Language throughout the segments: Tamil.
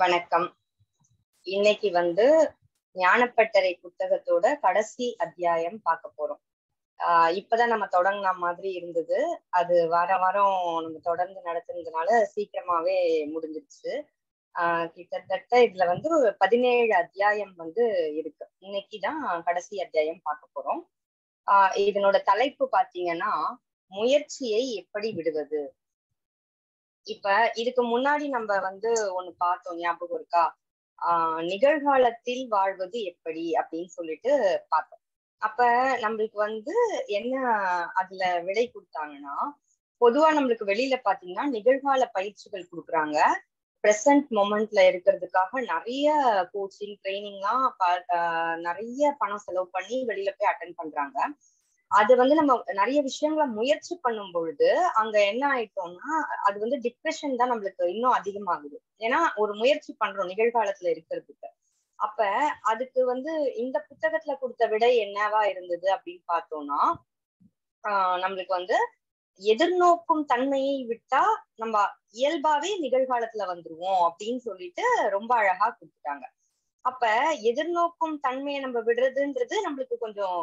வணக்கம். இன்னைக்கு வந்து ஞானப்பட்டறை புத்தகத்தோட கடைசி அத்தியாயம் பார்க்க போறோம். ஆஹ் இப்பதான் நம்ம தொடங்கின மாதிரி இருந்தது. அது வார வாரம் நம்ம தொடர்ந்து நடத்துனதுனால சீக்கிரமாவே முடிஞ்சிருச்சு. ஆஹ் கிட்டத்தட்ட இதுல வந்து பதினேழு அத்தியாயம் வந்து இருக்கு. இன்னைக்குதான் கடைசி அத்தியாயம் பார்க்க போறோம். ஆஹ் இதனோட தலைப்பு பாத்தீங்கன்னா முயற்சியை எப்படி விடுவது? இப்ப இதுக்கு முன்னாடி நம்ம வந்து ஒண்ணு பார்த்தோம் ஞாபகம் இருக்கா? ஆஹ் நிகழ்காலத்தில் வாழ்வது எப்படி அப்படின்னு சொல்லிட்டு பார்த்தோம். அப்ப நம்மளுக்கு வந்து என்ன அதுல விலை கொடுத்தாங்கன்னா பொதுவா நம்மளுக்கு வெளியில பாத்தீங்கன்னா நிகழ்கால பயிற்சிகள் கொடுக்குறாங்க. ப்ரெசன்ட் மொமெண்ட்ல இருக்கிறதுக்காக நிறைய கோச்சிங் ட்ரைனிங்லாம் நிறைய பணம் செலவு பண்ணி வெளியில போய் அட்டன் பண்றாங்க. அது வந்து நம்ம நிறைய விஷயங்களை முயற்சி பண்ணும் பொழுது அங்க என்ன ஆயிட்டோம்னா அது வந்து டிப்ரெஷன் தான் நம்மளுக்கு இன்னும் அதிகமாகுது. ஏன்னா ஒரு முயற்சி பண்றோம் நிகழ்காலத்துல இருக்கிறதுக்கு. அப்ப அதுக்கு வந்து இந்த புத்தகத்துல கொடுத்த விடை என்னவா இருந்தது அப்படின்னு பார்த்தோம்னா ஆஹ் நம்மளுக்கு வந்து எதிர்நோக்கும் தன்மையை விட்டா நம்ம இயல்பாவே நிகழ்காலத்துல வந்துருவோம் அப்படின்னு சொல்லிட்டு ரொம்ப அழகா கொடுத்துட்டாங்க. அப்ப எதிர்நோக்கும் தன்மையை நம்ம விடுறதுன்றது நம்மளுக்கு கொஞ்சம்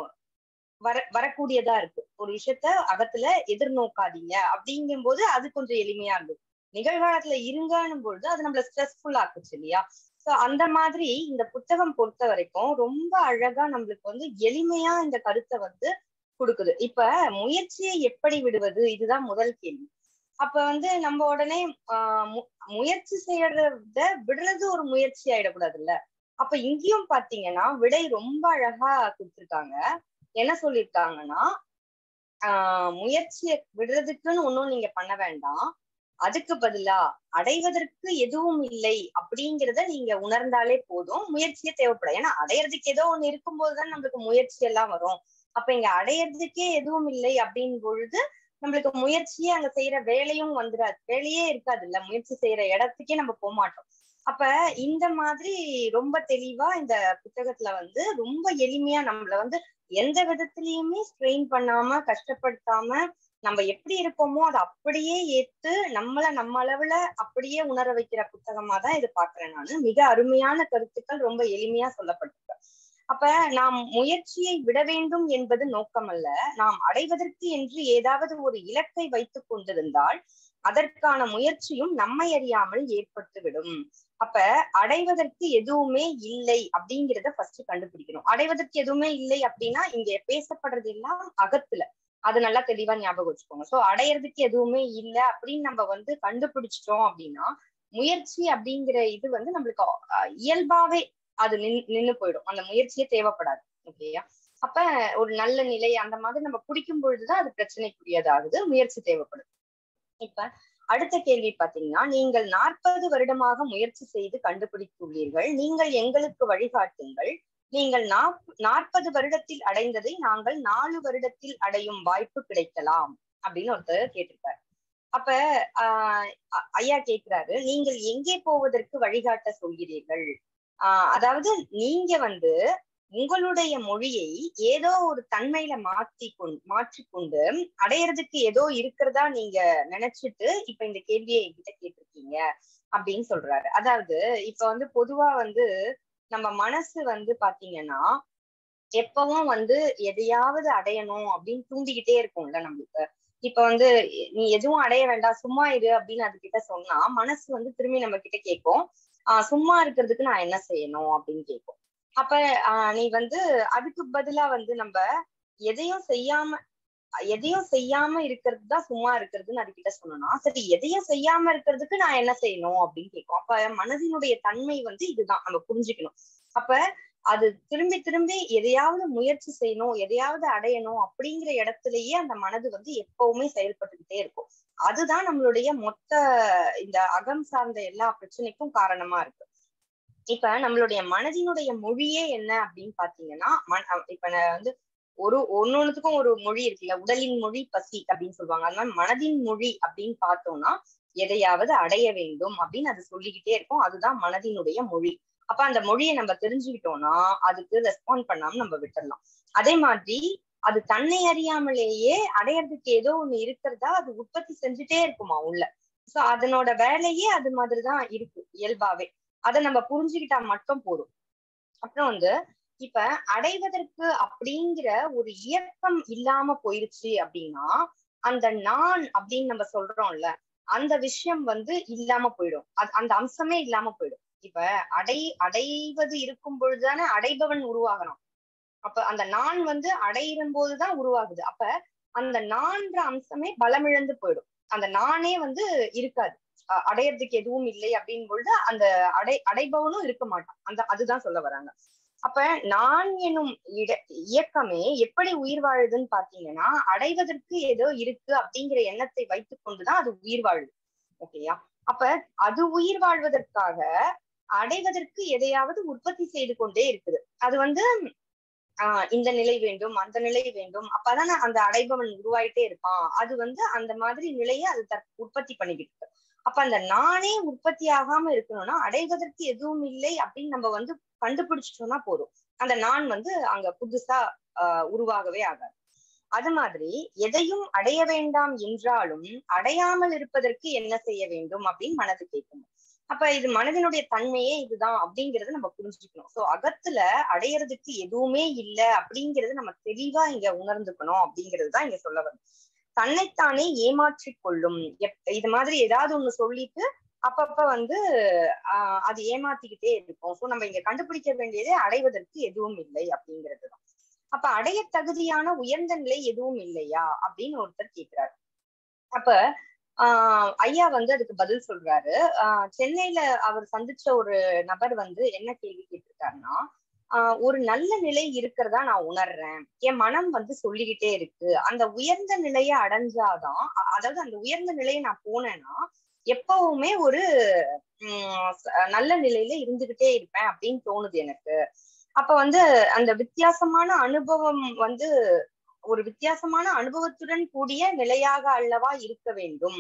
வர வரக்கூடியதா இருக்கு. ஒரு விஷயத்த அகத்துல எதிர்நோக்காதீங்க. அப்படிங்கும் போது அது கொஞ்சம் எளிமையா இருந்தது. நிகழ்காலத்துல இருங்கன்னும் பொழுது அது நம்மள ஸ்ட்ரெஸ்ஃபுல் ஆக்குச்சு இல்லையா? சோ அந்த மாதிரி இந்த புத்தகம் பொறுத்த வரைக்கும் ரொம்ப அழகா நம்மளுக்கு வந்து எளிமையா இந்த கருத்தை வந்து கொடுக்குது. இப்ப முயற்சியை எப்படி விடுவது? இதுதான் முதல் கேள்வி. அப்ப வந்து நம்ம உடனே ஆஹ் முயற்சி செய்யறத விடுறது ஒரு முயற்சி ஆயிடக்கூடாதுல்ல? அப்ப இங்கேயும் பாத்தீங்கன்னா விடை ரொம்ப அழகா கொடுத்துருக்காங்க. என்ன சொல்லியிருக்காங்கன்னா ஆஹ் முயற்சியை விடுறதுக்குன்னு ஒன்னும் நீங்க பண்ண வேண்டாம். அதுக்கு பதிலா அடைவதற்கு எதுவும் இல்லை அப்படிங்கிறத நீங்க உணர்ந்தாலே போதும். முயற்சியே தேவைப்படும் ஏன்னா அடையறதுக்கு ஏதோ ஒண்ணு இருக்கும்போதுதான் நம்மளுக்கு முயற்சி எல்லாம் வரும். அப்ப இங்க அடையறதுக்கே எதுவும் இல்லை அப்படின் பொழுது நம்மளுக்கு முயற்சியே அங்க செய்யற வேலையும் வந்துடாது வேலையே இருக்காது இல்ல முயற்சி செய்யற இடத்துக்கே நம்ம போக மாட்டோம் அப்ப இந்த மாதிரி ரொம்ப தெளிவா இந்த புத்தகத்துல வந்து ரொம்ப எளிமையா நம்மள வந்து எந்த விதத்திலயுமே ஸ்ட்ரெயின் பண்ணாம கஷ்டப்படுத்தாம நம்ம எப்படி இருக்கோமோ அதை அப்படியே ஏத்து நம்மள நம்ம அளவுல அப்படியே உணர வைக்கிற புத்தகமா தான் இது பாக்குறேன் நான். மிக அருமையான கருத்துக்கள் ரொம்ப எளிமையா சொல்லப்பட்டிருக்கு. அப்ப நாம் முயற்சியை விட வேண்டும் என்பது நோக்கம் அல்ல நாம் அடைவதற்கு என்று ஏதாவது ஒரு இலக்கை வைத்துக் கொண்டிருந்தால் அதற்கான முயற்சியும் நம்மை அறியாமல் ஏற்பட்டுவிடும். அப்ப அடைவதற்கு எதுவுமே இல்லை அப்படிங்கிறத ஃபர்ஸ்ட் கண்டுபிடிக்கணும். அடைவதற்கு எதுவுமே இல்லை அப்படின்னா இங்க பேசப்படுறது எல்லாம் அகத்துல. அது நல்லா தெளிவா ஞாபகம் வச்சுக்கோங்க. சோ அடையறதுக்கு எதுவுமே இல்லை அப்படின்னு நம்ம வந்து கண்டுபிடிச்சிட்டோம் அப்படின்னா முயற்சி அப்படிங்கிற இது வந்து நம்மளுக்கு இயல்பாவே அது நின் நின்னு போயிடும். அந்த முயற்சியே தேவைப்படாது. ஓகேயா? அப்ப ஒரு நல்ல நிலை அந்த மாதிரி நம்ம குடிக்கும் பொழுதுதான் அது பிரச்சனைக்குரியதாகுது. முயற்சி தேவைப்படுது இப்ப அடுத்த கேள்வி பாத்தீங்கன்னா நீங்கள் நாற்பது வருடமாக முயற்சி செய்து கண்டுபிடித்துள்ளீர்கள். நீங்கள் எங்களுக்கு வழிகாட்டுங்கள். நீங்கள் நாற்பது வருடத்தில் அடைந்ததை நாங்கள் நாலு வருடத்தில் அடையும் வாய்ப்பு கிடைக்கலாம் அப்படின்னு ஒருத்தர் கேட்டிருக்காரு. அப்ப ஆஹ் ஐயா கேட்கிறாரு நீங்கள் எங்கே போவதற்கு வழிகாட்ட சொல்கிறீர்கள்? ஆஹ் அதாவது நீங்க வந்து உங்களுடைய மொழியை ஏதோ ஒரு தன்மையில மாற்றி கொண்டு மாற்றிக்கொண்டு அடையறதுக்கு ஏதோ இருக்கிறதா நீங்க நினைச்சிட்டு இப்ப இந்த கேள்வியை என்கிட்ட கேட்டிருக்கீங்க அப்படின்னு சொல்றாரு. அதாவது இப்ப வந்து பொதுவா வந்து நம்ம மனசு வந்து பாத்தீங்கன்னா எப்பவும் வந்து எதையாவது அடையணும் அப்படின்னு தூண்டிக்கிட்டே இருக்கும்ல நம்மளுக்கு. இப்ப வந்து நீ எதுவும் அடைய வேண்டாம் சும்மா இரு அப்படின்னு அது கிட்ட சொன்னா மனசு வந்து திரும்பி நம்ம கிட்ட கேட்கும். ஆஹ் சும்மா இருக்கிறதுக்கு நான் என்ன செய்யணும் அப்படின்னு கேட்கும். அப்ப நீ வந்து அதுக்கு பதிலா வந்து நம்ம எதையும் செய்யாம எதையும் செய்யாம இருக்கிறது தான் சும்மா இருக்கிறதுன்னு அதுகிட்ட சொல்லணும். சரி எதையும் செய்யாம இருக்கிறதுக்கு நான் என்ன செய்யணும் அப்படின்னு கேட்கும். அப்ப மனதினுடைய தன்மை வந்து இதுதான். நம்ம புரிஞ்சுக்கணும். அப்ப அது திரும்பி திரும்பி எதையாவது முயற்சி செய்யணும் எதையாவது அடையணும் அப்படிங்கிற இடத்துலயே அந்த மனது வந்து எப்பவுமே செயல்பட்டுக்கிட்டே இருக்கும். அதுதான் நம்மளுடைய மொத்த இந்த அகம் சார்ந்த எல்லா பிரச்சனைக்கும் காரணமா இருக்கு. இப்ப நம்மளுடைய மனதினுடைய மொழியே என்ன அப்படின்னு பாத்தீங்கன்னா இப்ப வந்து ஒரு ஒன்னொன்னுத்துக்கும் ஒரு மொழி இருக்குல்ல உடலின் மொழி பசி அப்படின்னு சொல்லுவாங்க. அதனால மனதின் மொழி அப்படின்னு பார்த்தோம்னா எதையாவது அடைய வேண்டும் அப்படின்னு அது சொல்லிக்கிட்டே இருக்கும். அதுதான் மனதினுடைய மொழி. அப்ப அந்த மொழியை நம்ம தெரிஞ்சுக்கிட்டோம்னா அதுக்கு ரெஸ்பாண்ட் பண்ணாம நம்ம விட்டுடலாம் அதே மாதிரி அது தன்னை அறியாமலேயே அடையறதுக்கு ஏதோ ஒண்ணு இருக்கிறதா அது உற்பத்தி செஞ்சுட்டே இருக்குமா உள்ள. சோ அதனோட வேலையே அது மாதிரிதான் இருக்கு இயல்பாவே. அதை நம்ம புரிஞ்சுக்கிட்டா மட்டும் போதும். அப்புறம் வந்து இப்ப அடைவதற்கு அப்படிங்கிற ஒரு இயக்கம் இல்லாம போயிருச்சு அப்படின்னா அந்த நான் அப்படின்னு நம்ம சொல்றோம்ல அந்த விஷயம் வந்து இல்லாம போயிடும். அந்த அம்சமே இல்லாம போயிடும். இப்ப அடை அடைவது இருக்கும் பொழுதுதானே அடைபவன் உருவாகணும். அப்ப அந்த நான் வந்து அடையிறும் போதுதான் உருவாகுது. அப்ப அந்த நான்ற அம்சமே பலமிழந்து போயிடும். அந்த நானே வந்து இருக்காது. அடையறதுக்கு எதுவும் இல்லை அப்படின்னு பொழுது அந்த அடை அடைபவனும் இருக்க மாட்டான். அந்த அதுதான் சொல்ல வராங்க. அப்ப நான் எனும் இட இயக்கமே எப்படி உயிர் வாழுதுன்னு பாத்தீங்கன்னா அடைவதற்கு ஏதோ இருக்கு அப்படிங்கிற எண்ணத்தை வைத்துக் கொண்டுதான் அது உயிர் வாழுது. ஓகேயா அப்ப அது உயிர் வாழ்வதற்காக அடைவதற்கு எதையாவது உற்பத்தி செய்து கொண்டே இருக்குது. அது வந்து ஆஹ் இந்த நிலை வேண்டும் அந்த நிலை வேண்டும். அப்பதானே அந்த அடைபவன் உருவாயிட்டே இருப்பான். அது வந்து அந்த மாதிரி நிலையை அது தற் உற்பத்தி பண்ணிக்கிட்டு இருக்கு. அப்ப அந்த நானே உற்பத்தி ஆகாம இருக்கணும்னா அடைவதற்கு எதுவும் இல்லை அப்படின்னு நம்ம வந்து கண்டுபிடிச்சிட்டோம்னா போதும். அந்த நான் வந்து அங்க புதுசா உருவாகவே ஆகாது. அது மாதிரி எதையும் அடைய வேண்டாம் என்றாலும் அடையாமல் இருப்பதற்கு என்ன செய்ய வேண்டும் அப்படின்னு மனது கேட்கணும் அப்ப இது மனதினுடைய தன்மையே இதுதான் அப்படிங்கறத நம்ம புரிஞ்சுக்கணும். சோ அகத்துல அடையறதுக்கு எதுவுமே இல்லை அப்படிங்கறது நம்ம தெளிவா இங்க உணர்ந்துக்கணும் அப்படிங்கிறது தான் இங்க சொல்ல வரும் தன்னைத்தானே ஏமாற்றி கொள்ளும். இது மாதிரி ஏதாவது ஒண்ணு சொல்லிட்டு அப்பப்ப வந்து ஆஹ் அது ஏமாத்திக்கிட்டே இருக்கும் சோ நம்ம இங்க கண்டுபிடிக்க வேண்டியதே அடைவதற்கு எதுவும் இல்லை அப்படிங்கிறது தான் அப்ப அடைய தகுதியான உயர்ந்த நிலை எதுவும் இல்லையா அப்படின்னு ஒருத்தர் கேக்குறாரு. அப்ப ஆஹ் ஐயா வந்து அதுக்கு பதில் சொல்றாரு. ஆஹ் சென்னையில அவர் சந்திச்ச ஒரு நபர் வந்து என்ன கேள்வி கேட்டிருக்காருன்னா ஆஹ் ஒரு நல்ல நிலை இருக்கிறதா நான் உணர்றேன். என் மனம் வந்து சொல்லிக்கிட்டே இருக்கு. அந்த உயர்ந்த நிலையை அடைஞ்சாதான் அதாவது அந்த உயர்ந்த நிலையை நான் போனேன்னா எப்பவுமே ஒரு உம் நல்ல நிலையில இருந்துகிட்டே இருப்பேன் அப்படின்னு தோணுது எனக்கு. அப்ப வந்து அந்த வித்தியாசமான அனுபவம் வந்து ஒரு வித்தியாசமான அனுபவத்துடன் கூடிய நிலையாக அல்லவா இருக்க வேண்டும்.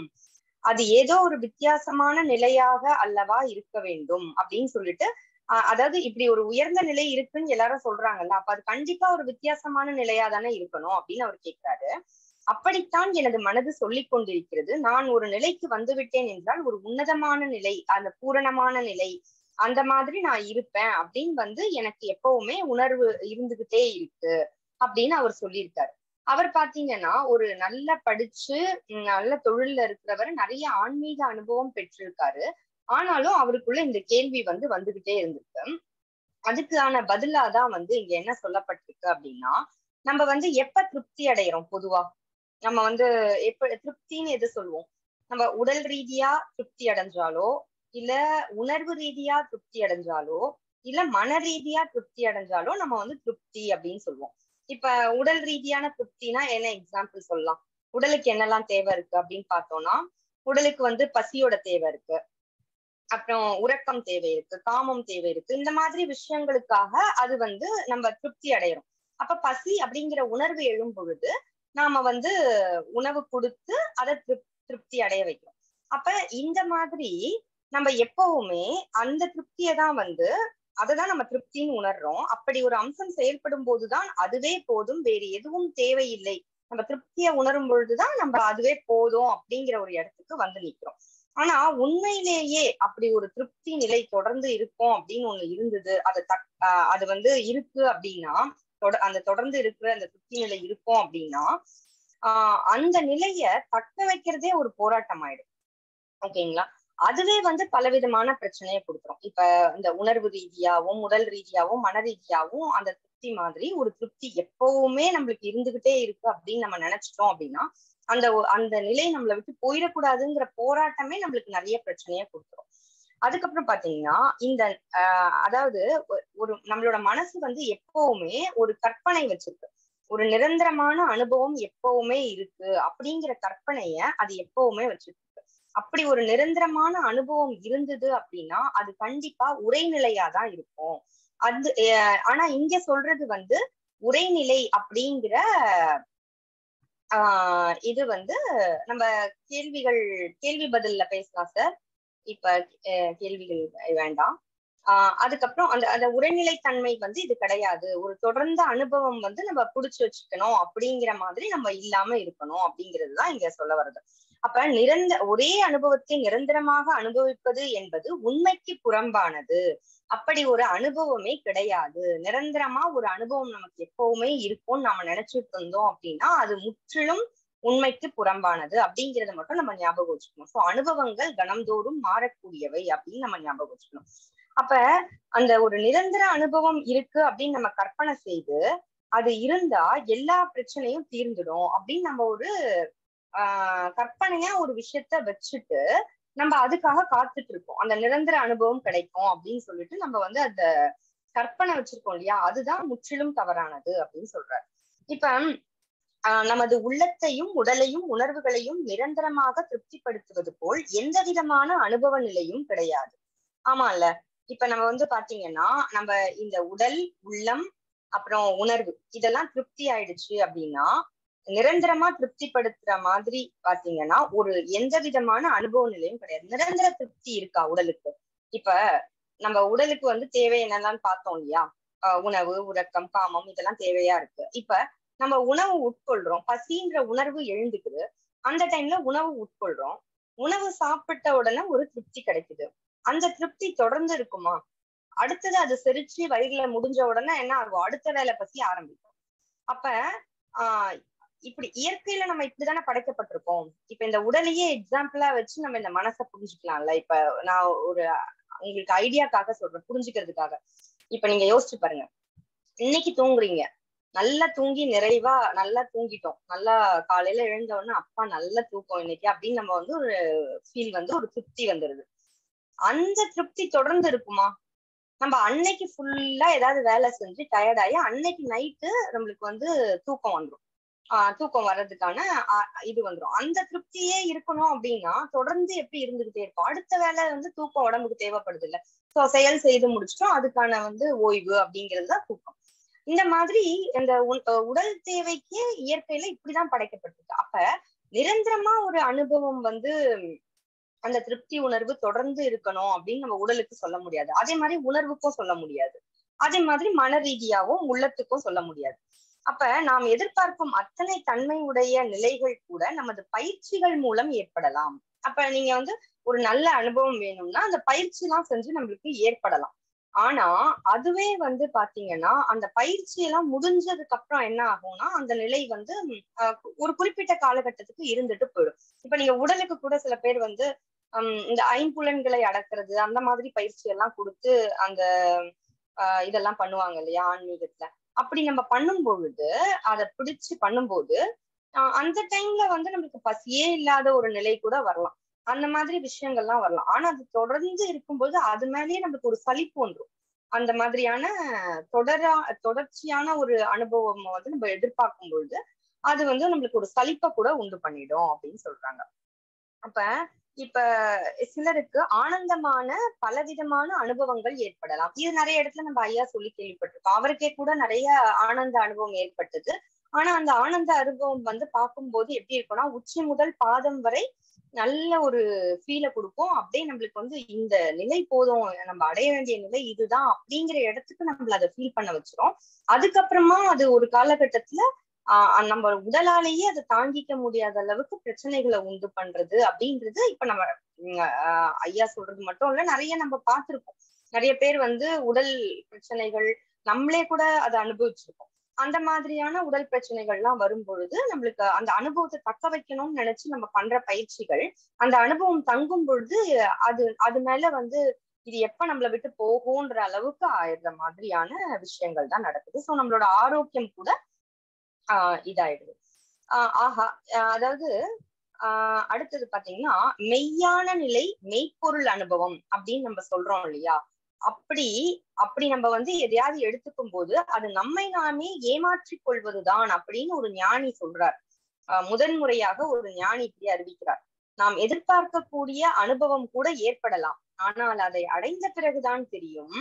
அது ஏதோ ஒரு வித்தியாசமான நிலையாக அல்லவா இருக்க வேண்டும் அப்படின்னு சொல்லிட்டு அதாவது இப்படி ஒரு உயர்ந்த நிலை இருக்குன்னு எல்லாரும் சொல்றாங்கல்ல அப்ப அது கண்டிப்பா ஒரு வித்தியாசமான நிலையா தானே இருக்கணும் அப்படின்னு அவர் கேட்கிறாரு அப்படித்தான் எனது மனது சொல்லிக் கொண்டிருக்கிறது. நான் ஒரு நிலைக்கு வந்து விட்டேன் என்றால் ஒரு உன்னதமான நிலை அந்த பூரணமான நிலை அந்த மாதிரி நான் இருப்பேன் அப்படின்னு வந்து எனக்கு எப்பவுமே உணர்வு இருந்துகிட்டே இருக்கு அப்படின்னு அவர் சொல்லியிருக்காரு. அவர் பாத்தீங்கன்னா ஒரு நல்ல படிச்சு நல்ல தொழில்ல இருக்கிறவர் நிறைய ஆன்மீக அனுபவம் பெற்றிருக்காரு. ஆனாலும் அவருக்குள்ள இந்த கேள்வி வந்து வந்துகிட்டே இருந்திருக்கு. அதுக்கான பதிலாதான் வந்து இங்க என்ன சொல்லப்பட்டிருக்கு அப்படின்னா நம்ம வந்து எப்ப திருப்தி அடையிறோம் பொதுவா? நம்ம வந்து எப்ப திருப்தின்னு எது சொல்லுவோம்? நம்ம உடல் ரீதியா திருப்தி அடைஞ்சாலோ இல்ல உணர்வு ரீதியா திருப்தி அடைஞ்சாலோ இல்ல மன ரீதியா திருப்தி அடைஞ்சாலோ நம்ம வந்து திருப்தி அப்படின்னு சொல்லுவோம். இப்ப உடல் ரீதியான திருப்தினா என்ன எக்ஸாம்பிள் சொல்லலாம். உடலுக்கு என்னெல்லாம் தேவை இருக்கு அப்படின்னு பார்த்தோம்னா உடலுக்கு வந்து பசியோட தேவை இருக்கு. அப்புறம் உறக்கம் தேவை இருக்கு காமம் தேவை இருக்கு. இந்த மாதிரி விஷயங்களுக்காக அது வந்து நம்ம திருப்தி அடையிறோம். அப்ப பசி அப்படிங்கிற உணர்வு எழும் பொழுது நாம வந்து உணவு கொடுத்து அதை திருப்தி அடைய வைக்கிறோம். அப்ப இந்த மாதிரி நம்ம எப்பவுமே அந்த திருப்தியை தான் வந்து அததான் நம்ம திருப்தின்னு உணர்றோம். அப்படி ஒரு அம்சம் செயல்படும் போதுதான் அதுவே போதும். வேறு எதுவும் தேவையில்லை. நம்ம திருப்தியை உணரும் பொழுதுதான் நம்ம அதுவே போதும் அப்படிங்கிற ஒரு இடத்துக்கு வந்து நிக்கிறோம். ஆனா உண்மையிலேயே அப்படி ஒரு திருப்தி நிலை தொடர்ந்து இருக்கும் அப்படின்னு ஒண்ணு இருந்தது. அது தக் அது வந்து இருக்கு அப்படின்னா தொட அந்த தொடர்ந்து இருக்கிற அந்த திருப்தி நிலை இருக்கும் அப்படின்னா ஆஹ் அந்த நிலைய தக்க வைக்கிறதே ஒரு போராட்டம் ஆயிடும் ஓகேங்களா? அதுவே வந்து பலவிதமான பிரச்சனையை கொடுத்துரும். இப்ப இந்த உணர்வு ரீதியாவும் உடல் ரீதியாவும் மன ரீதியாவும் அந்த திருப்தி மாதிரி ஒரு திருப்தி எப்பவுமே நம்மளுக்கு இருந்துகிட்டே இருக்கு அப்படின்னு நம்ம நினைச்சிட்டோம் அப்படின்னா அந்த அந்த நிலை நம்மளை விட்டு போயிடக்கூடாதுங்கிற போராட்டமே நம்மளுக்கு நிறைய பிரச்சனையை கொடுத்துரும். அதுக்கப்புறம் பாத்தீங்கன்னா இந்த அதாவது ஒரு நம்மளோட மனசு வந்து எப்பவுமே ஒரு கற்பனை வச்சிருக்கு. ஒரு நிரந்தரமான அனுபவம் எப்பவுமே இருக்கு அப்படிங்கிற கற்பனைய அது எப்பவுமே வச்சிருக்கு. அப்படி ஒரு நிரந்தரமான அனுபவம் இருந்தது அப்படின்னா அது கண்டிப்பா உரைநிலையா தான் இருக்கும். அது ஆனா இங்க சொல்றது வந்து உரைநிலை அப்படிங்கிற ஆஹ் இது வந்து நம்ம கேள்விகள் கேள்வி பதில்ல பேசலாம் சார் இப்ப கேள்விகள் வேண்டாம். ஆஹ் அதுக்கப்புறம் அந்த அந்த உரைநிலை தன்மை வந்து இது கிடையாது. ஒரு தொடர்ந்த அனுபவம் வந்து நம்ம புடிச்சு வச்சுக்கணும் அப்படிங்கிற மாதிரி நம்ம இல்லாம இருக்கணும் அப்படிங்கிறது தான் இங்க சொல்ல வருது அப்ப நிரந்த ஒரே அனுபவத்தை நிரந்தரமாக அனுபவிப்பது என்பது உண்மைக்கு புறம்பானது. அப்படி ஒரு அனுபவமே கிடையாது. நிரந்தரமா ஒரு அனுபவம் நமக்கு எப்பவுமே இருக்கும்னு நாம நினைச்சிட்டு இருந்தோம் அப்படின்னா அது முற்றிலும் உண்மைக்கு புறம்பானது அப்படிங்கறத மட்டும் நம்ம ஞாபகம் வச்சுக்கணும். சோ அனுபவங்கள் கணம்தோறும் மாறக்கூடியவை அப்படின்னு நம்ம ஞாபகம் வச்சுக்கணும். அப்ப அந்த ஒரு நிரந்தர அனுபவம் இருக்கு அப்படின்னு நம்ம கற்பனை செய்து அது இருந்தா எல்லா பிரச்சனையும் தீர்ந்துடும் அப்படின்னு நம்ம ஒரு ஆஹ் கற்பனையா ஒரு விஷயத்த வச்சுட்டு நம்ம அதுக்காக காத்துட்டு இருக்கோம் அந்த நிரந்தர அனுபவம் கிடைக்கும் அப்படின்னு சொல்லிட்டு நம்ம வந்து அந்த கற்பனை வச்சிருக்கோம் இல்லையா? அதுதான் முற்றிலும் தவறானது அப்படின்னு சொல்றாரு. இப்ப நமது உள்ளத்தையும் உடலையும் உணர்வுகளையும் நிரந்தரமாக திருப்திப்படுத்துவது போல் எந்த விதமான அனுபவ நிலையும் கிடையாது. ஆமா இல்ல இப்ப நம்ம வந்து பாத்தீங்கன்னா நம்ம இந்த உடல் உள்ளம் அப்புறம் உணர்வு இதெல்லாம் திருப்தி ஆயிடுச்சு அப்படின்னா நிரந்தரமா திருப்திப்படுத்துற மாதிரி பாத்தீங்கன்னா ஒரு எந்த விதமான அனுபவ நிலையும் கிடையாது. நிரந்தர திருப்தி இருக்கா உடலுக்கு? இப்ப நம்ம உடலுக்கு வந்து தேவை என்னெல்லாம் பார்த்தோம் இல்லையா? உணவு உறக்கம் காமம் இதெல்லாம் தேவையா இருக்கு. இப்ப நம்ம உணவு உட்கொள்றோம். பசின்ற உணர்வு எழுந்துக்குது. அந்த டைம்ல உணவு உட்கொள்றோம். உணவு சாப்பிட்ட உடனே ஒரு திருப்தி கிடைக்குது. அந்த திருப்தி தொடர்ந்து இருக்குமா? அடுத்தது அது செரிச்சு வயிறுல முடிஞ்ச உடனே என்ன ஆகும்? அடுத்த வேலை பசி ஆரம்பிக்கும். அப்ப ஆஹ் இப்படி இயற்கையில நம்ம இப்படிதானே படைக்கப்பட்டிருக்கோம். இப்ப இந்த உடலையே எக்ஸாம்பிளா வச்சு நம்ம இந்த மனசை புரிஞ்சுக்கலாம்ல. இப்ப நான் ஒரு உங்களுக்கு ஐடியாக்காக சொல்றேன் புரிஞ்சுக்கிறதுக்காக. இப்ப நீங்க யோசிச்சு பாருங்க. இன்னைக்கு தூங்குறீங்க. நல்லா தூங்கி நிறைவா நல்லா தூங்கிட்டோம். நல்லா காலையில எழுந்த உடனே அப்பா நல்ல தூக்கம் இன்னைக்கு அப்படின்னு நம்ம வந்து ஒரு ஃபீல் வந்து ஒரு திருப்தி வந்துருது. அந்த திருப்தி தொடர்ந்து இருக்குமா? நம்ம அன்னைக்கு ஃபுல்லா ஏதாவது வேலை செஞ்சு டயர்டாயி அன்னைக்கு நைட்டு நம்மளுக்கு வந்து தூக்கம் வந்துடும் ஆஹ் தூக்கம் வர்றதுக்கான இது வந்துடும் அந்த திருப்தியே இருக்கணும் அப்படின்னா தொடர்ந்து எப்படி இருந்துகிட்டே இருக்கும்? அடுத்த வேலை வந்து தூக்கம் உடம்புக்கு தேவைப்படுது இல்ல சோ செயல் செய்து முடிச்சிட்டோம். அதுக்கான வந்து ஓய்வு அப்படிங்கிறது தான் தூக்கம். இந்த மாதிரி இந்த உடல் தேவைக்கு இயற்கையில இப்படிதான் படைக்கப்பட்டிருக்கு. அப்ப நிரந்தரமா ஒரு அனுபவம் வந்து அந்த திருப்தி உணர்வு தொடர்ந்து இருக்கணும் அப்படின்னு நம்ம உடலுக்கு சொல்ல முடியாது. அதே மாதிரி உணர்வுக்கும் சொல்ல முடியாது. அதே மாதிரி மன ரீதியாவும் உள்ளத்துக்கும் சொல்ல முடியாது. அப்ப நாம் எதிர்பார்க்கும் அத்தனை தன்மை உடைய நிலைகள் கூட நமது பயிற்சிகள் மூலம் ஏற்படலாம். அப்ப நீங்க வந்து ஒரு நல்ல அனுபவம் வேணும்னா அந்த பயிற்சி எல்லாம் செஞ்சு நம்மளுக்கு ஏற்படலாம். ஆனா அதுவே வந்து பாத்தீங்கன்னா அந்த பயிற்சி எல்லாம் முடிஞ்சதுக்கு அப்புறம் என்ன ஆகும்னா அந்த நிலை வந்து ஒரு குறிப்பிட்ட காலகட்டத்துக்கு இருந்துட்டு போயிடும். இப்ப நீங்க உடலுக்கு கூட சில பேர் வந்து ஹம் இந்த ஐம்புலன்களை அடக்குறது அந்த மாதிரி பயிற்சி எல்லாம் கொடுத்து அந்த ஆஹ் இதெல்லாம் பண்ணுவாங்க இல்லையா ஆன்மீகத்துல. அப்படி நம்ம பண்ணும் பொழுது அதை பிடிச்சு பண்ணும்போது அந்த டைம்ல வந்து நம்மளுக்கு பசியே இல்லாத ஒரு நிலை கூட வரலாம். அந்த மாதிரி விஷயங்கள்லாம் வரலாம். ஆனா அது தொடர்ந்து இருக்கும்போது அது மேலேயே நம்மளுக்கு ஒரு சலிப்பு வந்துடும் அந்த மாதிரியான தொடரா தொடர்ச்சியான ஒரு அனுபவம் வந்து நம்ம எதிர்பார்க்கும் பொழுது அது வந்து நம்மளுக்கு ஒரு சலிப்பை கூட உண்டு பண்ணிடும் அப்படின்னு சொல்றாங்க. அப்ப இப்ப சிலருக்கு ஆனந்தமான பலவிதமான அனுபவங்கள் ஏற்படலாம். இது நிறைய இடத்துல நம்ம ஐயா சொல்லி கேள்விப்பட்டிருக்கோம். அவருக்கே கூட நிறைய ஆனந்த அனுபவம் ஏற்பட்டது. ஆனா அந்த ஆனந்த அனுபவம் வந்து பார்க்கும்போது எப்படி இருக்கும்னா உச்சி முதல் பாதம் வரை நல்ல ஒரு ஃபீலை கொடுக்கும். அப்படியே நம்மளுக்கு வந்து இந்த நிலை போதும் நம்ம அடைய வேண்டிய நிலை இதுதான் அப்படிங்கிற இடத்துக்கு நம்மள அதை ஃபீல் பண்ண வச்சிரும். அதுக்கப்புறமா அது ஒரு காலகட்டத்துல ஆஹ் நம்ம உடலாலேயே அதை தாங்கிக்க முடியாத அளவுக்கு பிரச்சனைகளை உண்டு பண்றது அப்படின்றது இப்ப நம்ம ஐயா சொல்றது மட்டும் இல்ல நிறைய நம்ம பார்த்திருக்கோம் நிறைய பேர் வந்து உடல் பிரச்சனைகள் நம்மளே கூட அதை அனுபவிச்சிருக்கோம் அந்த மாதிரியான உடல் பிரச்சனைகள்லாம் வரும் பொழுது நம்மளுக்கு அந்த அனுபவத்தை தக்க வைக்கணும்னு நினைச்சு நம்ம பண்ற பயிற்சிகள் அந்த அனுபவம் தங்கும் பொழுது அது அது மேல வந்து இது எப்ப நம்மளை விட்டு போகும்ன்ற அளவுக்கு ஆயிடுற மாதிரியான விஷயங்கள் தான் நடக்குது. சோ நம்மளோட ஆரோக்கியம் கூட ஆஹ் இதாயிடுது. ஆஹ் ஆஹா அதாவது ஆஹ் அடுத்தது பாத்தீங்கன்னா மெய்யான நிலை மெய்ப்பொருள் அனுபவம் அப்படின்னு நம்ம சொல்றோம் இல்லையா? அப்படி அப்படி நம்ம வந்து எதையாவது எடுத்துக்கும் போது அது நம்மை நாமே ஏமாற்றிக் கொள்வதுதான் அப்படின்னு ஒரு ஞானி சொல்றார். முதன்முறையாக ஒரு ஞானி இப்படி அறிவிக்கிறார். நாம் எதிர்பார்க்கக்கூடிய அனுபவம் கூட ஏற்படலாம். ஆனால் அதை அடைந்த பிறகுதான் தெரியும்.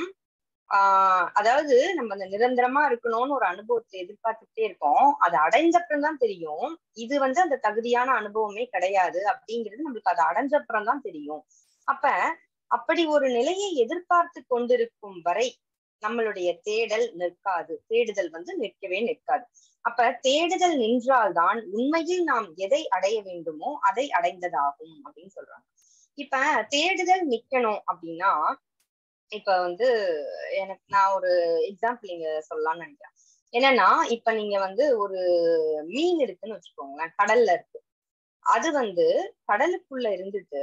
ஆஹ் அதாவது நம்ம அந்த நிரந்தரமா இருக்கணும்னு ஒரு அனுபவத்தை எதிர்பார்த்துட்டே இருக்கோம். அதை அடைஞ்சப்புறம் தான் தெரியும். இது வந்து அந்த தகுதியான அனுபவமே கிடையாது அப்படிங்கிறது நம்மளுக்கு அதை அடைஞ்சப்புறம் தான் தெரியும். அப்ப அப்படி ஒரு நிலையை எதிர்பார்த்து கொண்டிருக்கும் வரை நம்மளுடைய தேடல் நிற்காது. தேடுதல் வந்து நிற்கவே நிற்காது. அப்ப தேடுதல் நின்றால்தான் உண்மையில் நாம் எதை அடைய வேண்டுமோ அதை அடைந்ததாகும் அப்படின்னு சொல்றாங்க. இப்ப தேடுதல் நிக்கணும் அப்படின்னா இப்ப வந்து எனக்கு நான் ஒரு எக்ஸாம்பிள் நீங்க சொல்லலாம்னு நினைக்கிறேன். என்னன்னா இப்ப நீங்க வந்து ஒரு மீன் இருக்குன்னு வச்சுக்கோங்களேன் கடல்ல இருக்கு. அது வந்து கடலுக்குள்ள இருந்துட்டு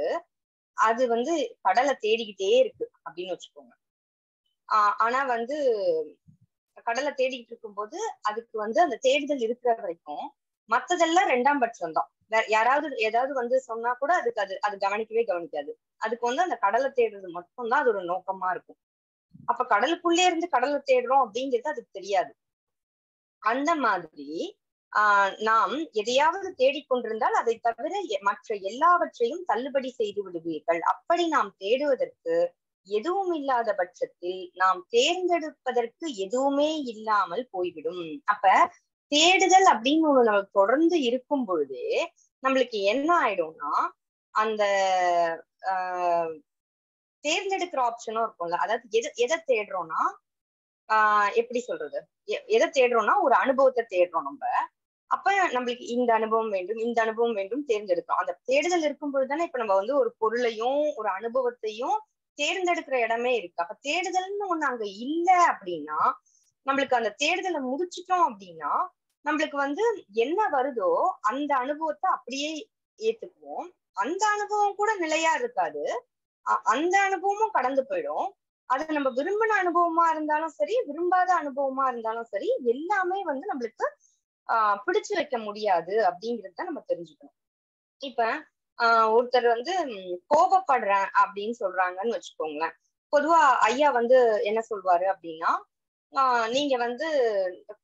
அது வந்து கடலை தேடிக்கிட்டே இருக்கு அப்படின்னு வச்சுக்கோங்க. ஆஹ் ஆனா வந்து கடலை தேடிக்கிட்டு இருக்கும்போது அதுக்கு வந்து அந்த தேடுதல் இருக்கிற வரைக்கும் மத்ததெல்லாம் ரெண்டாம் பட்சம் தான் யாராவது ஏதாவது வந்து சொன்னா கூட அதுக்கு அது அது கவனிக்கவே கவனிக்காது. அதுக்கு வந்து அந்த கடலை தேடுறது மட்டும்தான் அது ஒரு நோக்கமா இருக்கும். அப்ப கடலுக்குள்ளே இருந்து கடலை தேடுறோம் அப்படிங்கிறது அதுக்கு தெரியாது. அந்த மாதிரி ஆஹ் நாம் எதையாவது தேடிக்கொண்டிருந்தால் அதை தவிர மற்ற எல்லாவற்றையும் தள்ளுபடி செய்து விடுவீர்கள். அப்படி நாம் தேடுவதற்கு எதுவும் இல்லாத பட்சத்தில் நாம் தேர்ந்தெடுப்பதற்கு எதுவுமே இல்லாமல் போய்விடும். அப்ப தேடுதல் அப்படின்னு ஒண்ணு நமக்கு தொடர்ந்து இருக்கும் பொழுது நம்மளுக்கு என்ன ஆயிடும்னா அந்த ஆஹ் தேர்ந்தெடுக்கிற ஆப்ஷனும் இருக்கும்ல. அதாவது எதை எதை தேடுறோம்னா ஆஹ் எப்படி சொல்றது? எதை தேடுறோம்னா ஒரு அனுபவத்தை தேடுறோம் நம்ம. அப்ப நம்மளுக்கு இந்த அனுபவம் வேண்டும் இந்த அனுபவம் வேண்டும் தேர்ந்தெடுக்கிறோம். அந்த தேடுதல் இருக்கும்போது தானே இப்ப நம்ம வந்து ஒரு பொருளையும் ஒரு அனுபவத்தையும் தேர்ந்தெடுக்கிற இடமே இருக்கு. அப்ப தேடுதல்னு ஒண்ணு அங்க இல்ல அப்படின்னா நம்மளுக்கு அந்த தேடுதலை முடிச்சிட்டோம் அப்படின்னா நம்மளுக்கு வந்து என்ன வருதோ அந்த அனுபவத்தை அப்படியே ஏத்துக்குவோம். அந்த அனுபவம் கூட நிலையா இருக்காது. அந்த அனுபவமும் கடந்து போயிடும். அது நம்ம விரும்பின அனுபவமா இருந்தாலும் சரி விரும்பாத அனுபவமா இருந்தாலும் சரி எல்லாமே வந்து நம்மளுக்கு ஆஹ் பிடிச்சு வைக்க முடியாது அப்படிங்கறத நம்ம தெரிஞ்சுக்கணும். இப்ப ஆஹ் ஒருத்தர் வந்து கோபப்படுறேன் அப்படின்னு சொல்றாங்கன்னு வச்சுக்கோங்களேன். பொதுவா ஐயா வந்து என்ன சொல்வாரு அப்படின்னா நீங்க வந்து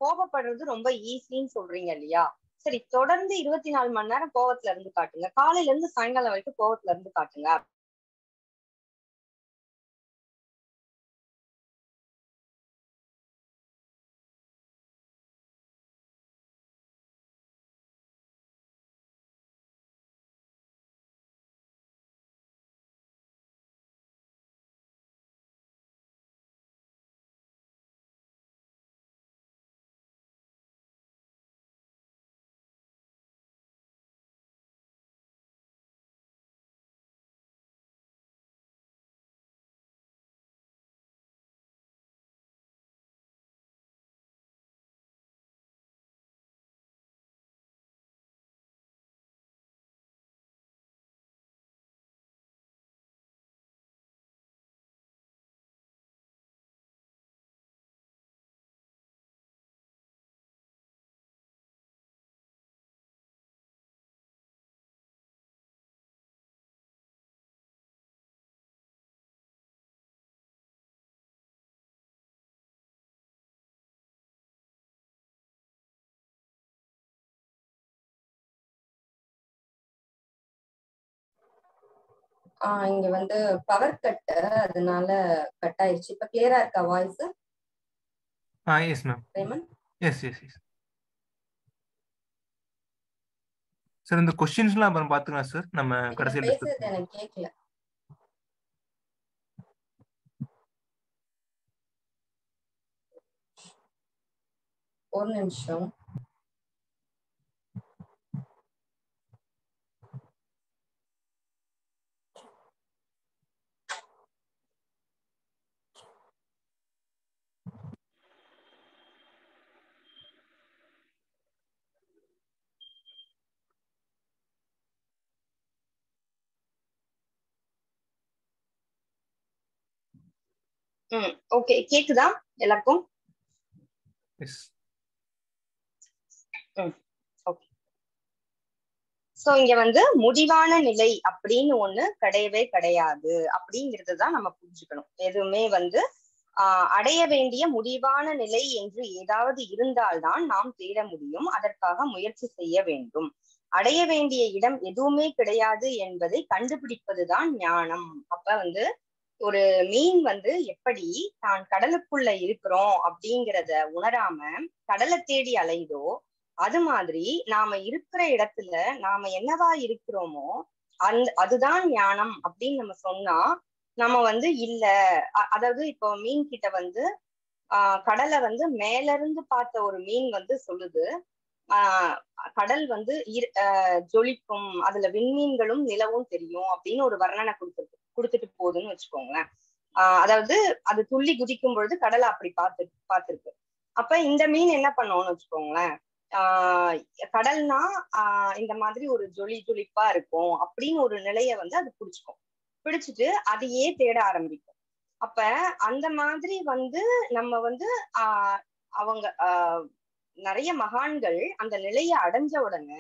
கோபப்படுறது ரொம்ப ஈஸின்னு சொல்றீங்க இல்லையா? சரி தொடர்ந்து இருபத்தி நாலு மணி நேரம் கோவத்துல இருந்து காட்டுங்க. காலையில இருந்து சாயங்காலம் வரைக்கும் கோவத்துல இருந்து காட்டுங்க. ஆஹ் இங்க வந்து பவர் கட் அதனால கட் ஆயிருச்சு. இப்ப கிளியரா இருக்கா வாய்ஸ் ஆ எஸ் மேம் ரேமன்? எஸ் எஸ் எஸ் சார் இந்த கொஸ்டின்ஸ்லாம் அப்புறம் பார்த்துக்கலாம் சார் நம்ம கடைசியில் பேசுறது. எனக்கு கேட்கல ஒரு நிமிஷம். ம் ஓகே கேக்குதா எல்லாருக்கும்? சோ இங்க வந்து முடிவான நிலை அப்படின்னு ஒண்ணு கிடையவே கிடையாது அப்படிங்கறது தான் நம்ம புரிஞ்சுக்கணும். எதுவுமே வந்து ஆஹ் அடைய வேண்டிய முடிவான நிலை என்று ஏதாவது இருந்தால்தான் நாம் தேட முடியும். அதற்காக முயற்சி செய்ய வேண்டும். அடைய வேண்டிய இடம் எதுவுமே கிடையாது என்பதை கண்டுபிடிப்பதுதான் ஞானம். அப்ப வந்து ஒரு மீன் வந்து எப்படி தான் கடலுக்குள்ள இருக்கிறோம் அப்படிங்கிறத உணராம கடலை தேடி அலையுதோ அது மாதிரி நாம இருக்கிற இடத்துல நாம என்னவா இருக்கிறோமோ அந்த அதுதான் ஞானம் அப்படின்னு நம்ம சொன்னா நம்ம வந்து இல்ல. அதாவது இப்போ மீன் கிட்ட வந்து ஆஹ் கடலை வந்து மேல இருந்து பார்த்த ஒரு மீன் வந்து சொல்லுது. ஆஹ் கடல் வந்து ஆஹ் ஜொலிக்கும் அதுல விண்மீன்களும் நிலவும் தெரியும் அப்படின்னு ஒரு வர்ணனை கொடுத்துருக்கு. கொடுத்துட்டு போகுதுன்னு வச்சுக்கோங்களேன். ஆஹ் அதாவது அது துள்ளி குதிக்கும் பொழுது கடலை அப்படி பார்த்து பார்த்துருக்கு. அப்ப இந்த மீன் என்ன பண்ணும்னு வச்சுக்கோங்களேன். ஆஹ் கடல்னா ஆஹ் இந்த மாதிரி ஒரு ஜொலி ஜொலிப்பா இருக்கும் அப்படின்னு ஒரு நிலைய வந்து அது பிடிச்சிக்கும். பிடிச்சிட்டு அதையே தேட ஆரம்பிக்கும். அப்ப அந்த மாதிரி வந்து நம்ம வந்து ஆஹ் அவங்க ஆஹ் நிறைய மகான்கள் அந்த நிலையை அடைஞ்ச உடனே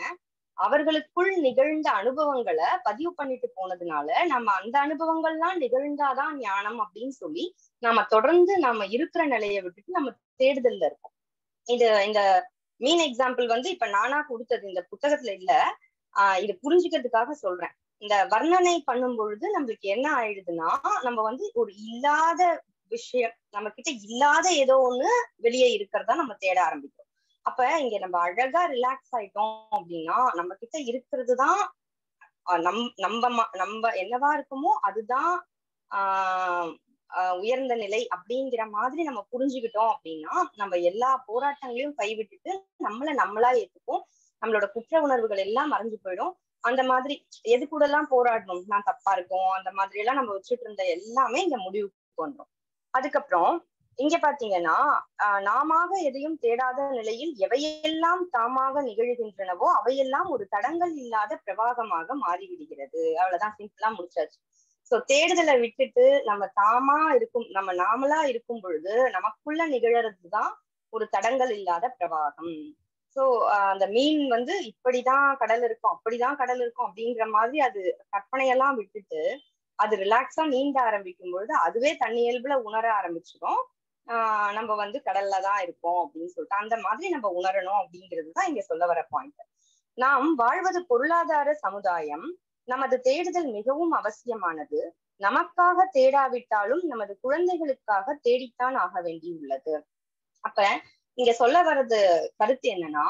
அவர்களுக்குள் நிகழ்ந்த அனுபவங்களை பதிவு பண்ணிட்டு போனதுனால நம்ம அந்த அனுபவங்கள்லாம் நிகழ்ந்தாதான் ஞானம் அப்படின்னு சொல்லி நாம தொடர்ந்து நாம இருக்கிற நிலையை விட்டுட்டு நம்ம தேடுதல்ல இருக்கோம். இது இந்த மீன் எக்ஸாம்பிள் வந்து இப்ப நானா கொடுத்தது இந்த புத்தகத்துல இல்ல. ஆஹ் இது புரிஞ்சுக்கிறதுக்காக சொல்றேன். இந்த வர்ணனை பண்ணும் பொழுது நம்மளுக்கு என்ன ஆயிடுதுன்னா நம்ம வந்து ஒரு இல்லாத விஷயம் நம்ம கிட்ட இல்லாத ஏதோ ஒண்ணு வெளியே இருக்கிறதா நம்ம தேட ஆரம்பிக்கிறோம். அப்ப இங்க நம்ம அழகா ரிலாக்ஸ் ஆயிட்டோம் அப்படின்னா நம்ம கிட்ட இருக்கிறது தான் நம் நம்ம நம்ம என்னவா இருக்குமோ அதுதான் ஆஹ் ஆஹ் உயர்ந்த நிலை அப்படிங்கிற மாதிரி நம்ம புரிஞ்சுக்கிட்டோம் அப்படின்னா நம்ம எல்லா போராட்டங்களையும் கைவிட்டுட்டு நம்மள நம்மளா ஏத்துப்போம். நம்மளோட குற்ற உணர்வுகள் எல்லாம் மறைஞ்சு போயிடும். அந்த மாதிரி எது கூட எல்லாம் போராடணும்? நான் தப்பா இருக்கும். அந்த மாதிரி எல்லாம் நம்ம வச்சுட்டு இருந்த எல்லாமே இந்த முடிவுக்கு வந்துடும் அதுக்கப்புறம் இங்க பாத்தீங்கன்னா ஆஹ் நாமாக எதையும் தேடாத நிலையில் எவையெல்லாம் தாமாக நிகழ்கின்றனவோ அவையெல்லாம் ஒரு தடங்கள் இல்லாத பிரவாகமாக மாறிவிடுகிறது. அவ்வளவுதான் சிம்பிளா முடிச்சாச்சு. சோ தேடுதலை விட்டுட்டு நம்ம தாமா இருக்கும் நம்ம நாமளா இருக்கும் பொழுது நமக்குள்ள நிகழறதுதான் ஒரு தடங்கள் இல்லாத பிரவாகம். சோ அந்த மீன் வந்து இப்படிதான் கடல் இருக்கும் அப்படிதான் கடல் இருக்கும் அப்படிங்கிற மாதிரி அது கற்பனையெல்லாம் விட்டுட்டு அது ரிலாக்ஸா நீந்த ஆரம்பிக்கும் பொழுது அதுவே தன்னியல்புல உணர ஆரம்பிச்சிடும் ஆஹ் நம்ம வந்து கடல்ல தான் இருக்கோம் அப்படின்னு சொல்லிட்டு அந்த மாதிரி நம்ம உணரணும் அப்படிங்கிறது தான் இங்க சொல்ல வர பாயிண்ட் நாம் வாழ்வது பொருளாதார சமுதாயம் நமது தேடுதல் மிகவும் அவசியமானது. நமக்காக தேடாவிட்டாலும் நமது குழந்தைகளுக்காக தேடித்தான் ஆக வேண்டியுள்ளது. அப்ப இங்க சொல்ல வர்றது கருத்து என்னன்னா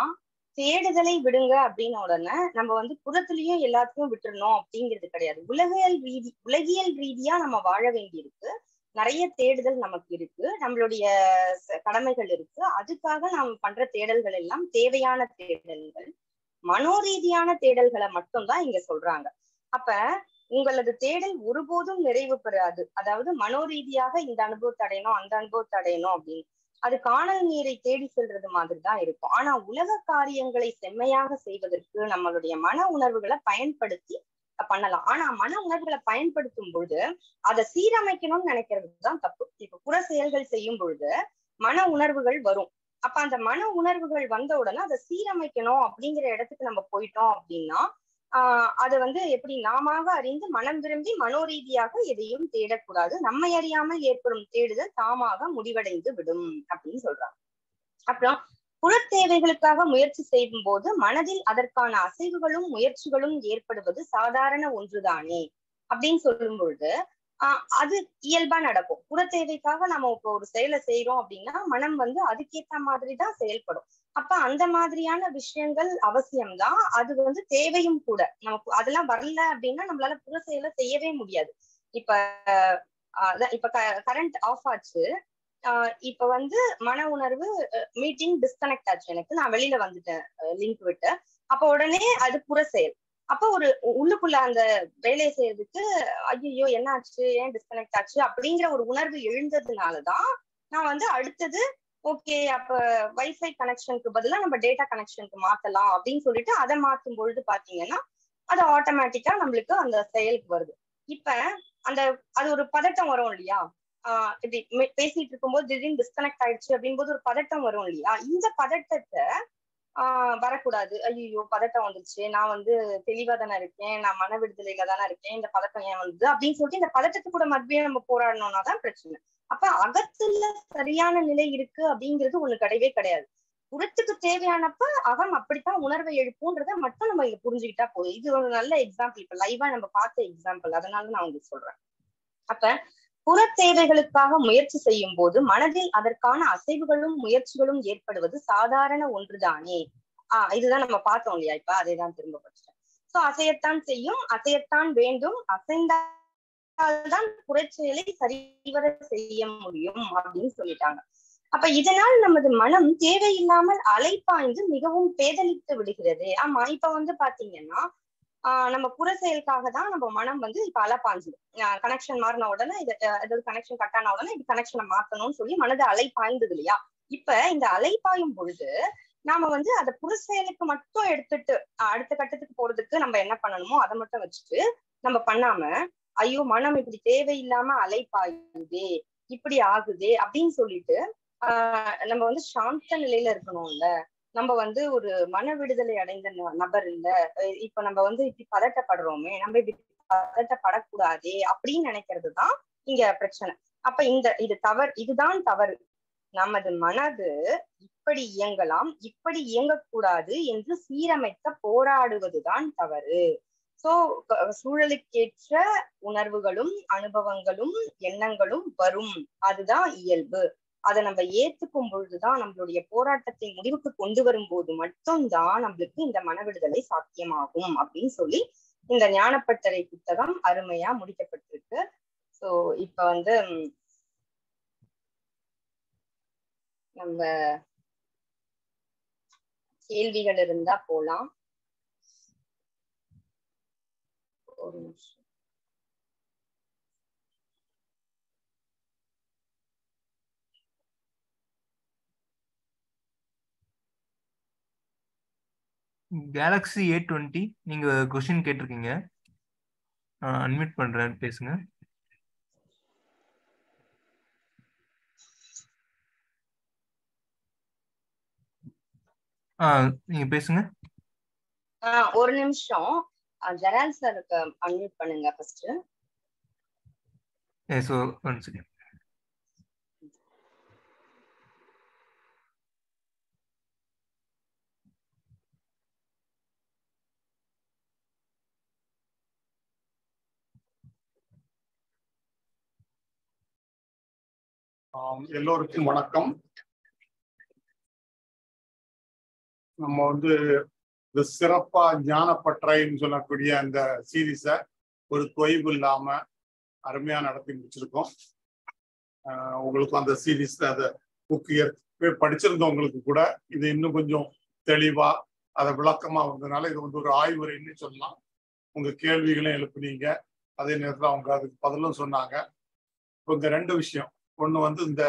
தேடுதலை விடுங்க அப்படின்னு உடனே நம்ம வந்து புறத்துலயும் எல்லாத்தையும் விட்டுறணும் அப்படிங்கிறது கிடையாது. உலகியல் ரீதி உலகியல் ரீதியா நம்ம வாழ வேண்டியிருக்கு. நிறைய தேடுதல் நமக்கு இருக்கு. நம்மளுடைய கடமைகள் இருக்கு. அதுக்காக நாம் பண்ற தேடல்கள் எல்லாம் தேவையான தேடல்கள். மனோரீதியான தேடல்களை மட்டும்தான் இங்க சொல்றாங்க. அப்ப உங்களது தேடல் ஒருபோதும் நிறைவு பெறாது. அதாவது மனோரீதியாக இந்த அனுபவத்தை அடையணும் அந்த அனுபவத்தை அடையணும் அப்படின்னு. அது காணல் நீரை தேடி செல்றது மாதிரி தான் இருக்கும். ஆனா உலக காரியங்களை செம்மையாக செய்வதற்கு நம்மளுடைய மன உணர்வுகளை பயன்படுத்தி பண்ணலாம். ஆனா மன உணர்வுகளை பயன்படுத்தும் பொழுது அதை சீரமைக்கணும்னு நினைக்கிறது தான் தப்பு. இப்ப புற செயல்கள் செய்யும் பொழுது மன உணர்வுகள் வரும். அப்ப அந்த மன உணர்வுகள் வந்த உடனே அதை சீரமைக்கணும் அப்படிங்கிற இடத்துக்கு நம்ம போயிட்டோம் அப்படின்னா ஆஹ் அதை வந்து எப்படி நாமாக அறிந்து மனம் விரும்பி மனோரீதியாக எதையும் தேடக்கூடாது. நம்மை அறியாமல் ஏற்படும் தேடுதல் தாமாக முடிவடைந்து விடும் அப்படின்னு சொல்றாங்க. அப்புறம் புறத் தேவைகளுக்காக முயற்சி செய்யும் போது மனதில் அதற்கான அசைவுகளும் முயற்சிகளும் ஏற்படுவது சாதாரண ஒன்றுதானே? அப்படின்னு சொல்லும் பொழுது ஆஹ் அது இயல்பா நடக்கும். புற தேவைக்காக நம்ம இப்போ ஒரு செயலை செய்யறோம் அப்படின்னா மனம் வந்து அதுக்கேத்த மாதிரி தான் செயல்படும். அப்ப அந்த மாதிரியான விஷயங்கள் அவசியம்தான். அது வந்து தேவையும் கூட. நமக்கு அதெல்லாம் வரல அப்படின்னா நம்மளால புற செயலை செய்யவே முடியாது. இப்ப ஆஹ் அதான் இப்ப கரண்ட் ஆஃப் ஆச்சு. இப்ப வந்து மன உணர்வு மீட்டிங் டிஸ்கனெக்ட் ஆச்சு எனக்கு. நான் வெளியில வந்துட்டேன் லிங்க் விட்டு. அப்ப உடனே அது புற செயல். அப்ப ஒரு உள்ளுக்குள்ள அந்த வேலையை செய்யறதுக்கு ஐயோ என்ன ஆச்சு ஏன் டிஸ்கனெக்ட் ஆச்சு? அப்படிங்கிற ஒரு உணர்வு எழுந்ததுனாலதான் நான் வந்து அடுத்தது ஓகே அப்ப வைஃபை கனெக்ஷனுக்கு பதிலா நம்ம டேட்டா கனெக்ஷனுக்கு மாத்தலாம் அப்படின்னு சொல்லிட்டு அதை மாத்தும் பொழுது பாத்தீங்கன்னா அது ஆட்டோமேட்டிக்கா நம்மளுக்கு அந்த செயலுக்கு வருது. இப்ப அந்த அது ஒரு பதட்டம் வரும் இல்லையா? ஆஹ் இப்படி பேசிட்டு இருக்கும்போது திடீர்னு டிஸ்கனெக்ட் ஆயிடுச்சு அப்படிங்கும்போது ஒரு பதட்டம் வரும் இல்லையா? இந்த பதட்டத்தை ஆஹ் வரக்கூடாது. ஐயோ பதட்டம் வந்துருச்சு. நான் வந்து தெளிவா தானே இருக்கேன். நான் மன விடுதலையில தானே இருக்கேன். இந்த பதட்டம் ஏன் வந்தது? அப்படின்னு சொல்லிட்டு இந்த பதட்டத்து கூட மறுபடியும் நம்ம போராடணும்னா தான் பிரச்சனை. அப்ப அகத்துல சரியான நிலை இருக்கு அப்படிங்கிறது ஒண்ணு கிடையவே கிடையாது. புறத்துக்கு தேவையானப்ப அகம் அப்படித்தான் உணர்வை எழுப்புன்றத மட்டும் நம்ம இங்க புரிஞ்சுக்கிட்டா போதும். இது ஒரு நல்ல எக்ஸாம்பிள் இப்ப லைவா நம்ம பார்த்த எக்ஸாம்பிள் அதனால நான் உங்களுக்கு சொல்றேன். அப்ப புற தேவைகளுக்காக முயற்சி செய்யும் போது மனதில் அதற்கான அசைவுகளும் முயற்சிகளும் ஏற்படுவது சாதாரண ஒன்றுதானே? ஆஹ் இதுதான் நம்ம பார்த்தோம் இல்லையா? இப்ப அதேதான் திரும்ப படிச்சிட்டேன். சோ அசையத்தான் செய்யும். அசையத்தான் வேண்டும். அசைந்தால்தான் புறச்செயலை சரிவர செய்ய முடியும் அப்படின்னு சொல்லிட்டாங்க. அப்ப இதனால் நமது மனம் தேவையில்லாமல் அலைப்பாய்ந்து மிகவும் பேதலித்து விடுகிறது. ஆமா இப்ப வந்து பாத்தீங்கன்னா நம்ம புற செயலுக்காக தான் நம்ம மனம் வந்து இப்ப அலைப்பாஞ்சுது. கனெக்ஷன் மாறின உடனே இது ஏதாவது கனெக்ஷன் கட் ஆன உடனே இது கனெக்ஷனை மாத்தணும்னு சொல்லி மனது அலை பாய்ந்தது இல்லையா? இப்ப இந்த அலை பாயும் பொழுது நாம வந்து அதை புற செயலுக்கு மட்டும் எடுத்துட்டு அடுத்த கட்டத்துக்கு போறதுக்கு நம்ம என்ன பண்ணணுமோ அதை மட்டும் வச்சுட்டு நம்ம பண்ணாம ஐயோ மனம் இப்படி தேவையில்லாம அலைப்பாயுதே இப்படி ஆகுதே அப்படின்னு சொல்லிட்டு ஆஹ் நம்ம வந்து சாந்த நிலையில இருக்கணும்ல. நம்ம வந்து ஒரு மன விடுதலை அடைந்த நபர் இல்ல. இப்ப நம்ம வந்து இப்படி பதட்டப்படுறோமே நம்ம இப்படி பதட்டப்படக்கூடாதே அப்படின்னு நினைக்கிறது தான் இங்க பிரச்சனை. அப்ப இந்த இது தவறு இதுதான் தவறு. நமது மனது இப்படி இயங்கலாம் இப்படி இயங்கக்கூடாது என்று சீரமைக்க போராடுவதுதான் தவறு. சோ சூழலுக்கேற்ற உணர்வுகளும் அனுபவங்களும் எண்ணங்களும் வரும். அதுதான் இயல்பு. அதை நம்ம ஏத்துக்கும் பொழுதுதான் நம்மளுடைய போராட்டத்தை முடிவுக்கு கொண்டு வரும்போது மட்டும்தான் நம்மளுக்கு இந்த மன விடுதலை சாத்தியமாகும் அப்படின்னு சொல்லி இந்த ஞானப்பட்டறை புத்தகம் அருமையா முடிக்கப்பட்டிருக்கு. சோ இப்ப வந்து நம்ம கேள்விகள் இருந்தா போலாம். ஒரு நிமிஷம். கேலக்ஸி ஏ டுவெண்ட்டி நீங்க கொஸ்டின் கேட்டிருக்கீங்க. அட்மிட் பண்றேன் பேசுங்க. ஆ நீங்க பேசுங்க. ஒரு நிமிஷம். ஜெரால் சாருக்கு அன்மியூட் பண்ணுங்க ஃபர்ஸ்ட் ஸோ ஒன் செகண்ட் எல்லோருக்கும் வணக்கம். நம்ம வந்து இந்த சிறப்பா ஞானப்பற்றைன்னு சொல்லக்கூடிய அந்த சீரீஸை ஒரு தொய்வு இல்லாம அருமையா நடத்தி முடிச்சிருக்கோம். உங்களுக்கு அந்த சீரீஸ் அதை புக் ஏற்கனவே படிச்சிருந்தவங்களுக்கு கூட இது இன்னும் கொஞ்சம் தெளிவா அதை விளக்கமா வந்ததுனால இது வந்து ஒரு ஆய்வுரைன்னு சொல்லலாம். உங்க கேள்விகளையும் எழுப்புனீங்க. அதே நேரத்தில் அவங்க அதுக்கு பதிலும் சொன்னாங்க. இப்போ இந்த ரெண்டு விஷயம். ஒண்ணு வந்து இந்த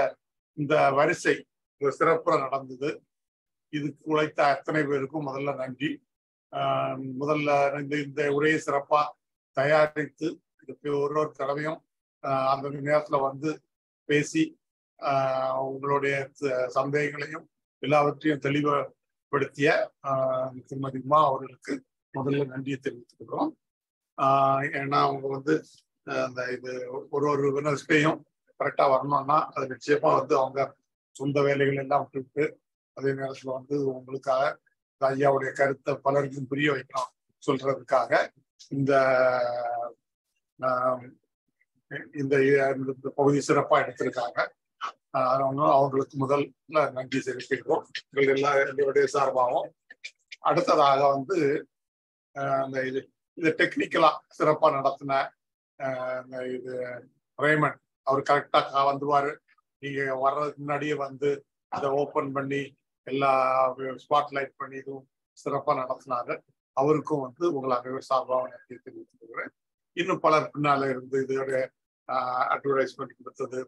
இந்த வரிசை இந்த சிறப்புற நடந்தது. இதுக்கு உழைத்த அத்தனை பேருக்கும் முதல்ல நன்றி. முதல்ல இந்த இந்த உரையை சிறப்பா தயாரித்து இதுக்கு ஒரு ஒரு தடவையும் அந்த நேரத்துல வந்து பேசி உங்களுடைய சந்தேகங்களையும் எல்லாவற்றையும் தெளிவுபடுத்திய திருமதி உமா அவர்களுக்கு முதல்ல நன்றியை தெரிவித்துக்கிறோம் ஏன்னா அவங்க வந்து அந்த இது ஒரு ஒரு வினர்ஸ்டையும் கரெக்டா வரணும்னா அது நிச்சயமா வந்து அவங்க சொந்த வேலைகள் எல்லாம் விட்டுவிட்டு அதே நேரத்துல வந்து உங்களுக்காக ஐயாவுடைய கருத்தை பலருக்கும் புரிய வைக்கணும் சொல்றதுக்காக இந்த இந்த பகுதி சிறப்பா எடுத்திருக்காங்க. அவங்களுக்கு முதல் நன்றி செலுத்திக்கிறோம். எங்கள் எல்லா எங்களுடைய சார்பாகவும். அடுத்ததாக வந்து அந்த இது இது டெக்னிக்கலா சிறப்பா நடத்தின இது ரேமன் அவர் கரெக்டாக வந்துருவாரு. நீங்க வர்றதுக்கு முன்னாடியே வந்து அதை ஓப்பன் பண்ணி எல்லா ஸ்பாட் லைட் பண்ணி இதுவும் சிறப்பாக நடத்தினாங்க அவருக்கும் வந்து உங்களாகவே சார்பாக நன்றி தெரிவித்துக்கிறேன் இன்னும் பலர் பின்னால இருந்து இதோட அட்வர்டைஸ்மெண்ட் கொடுத்தது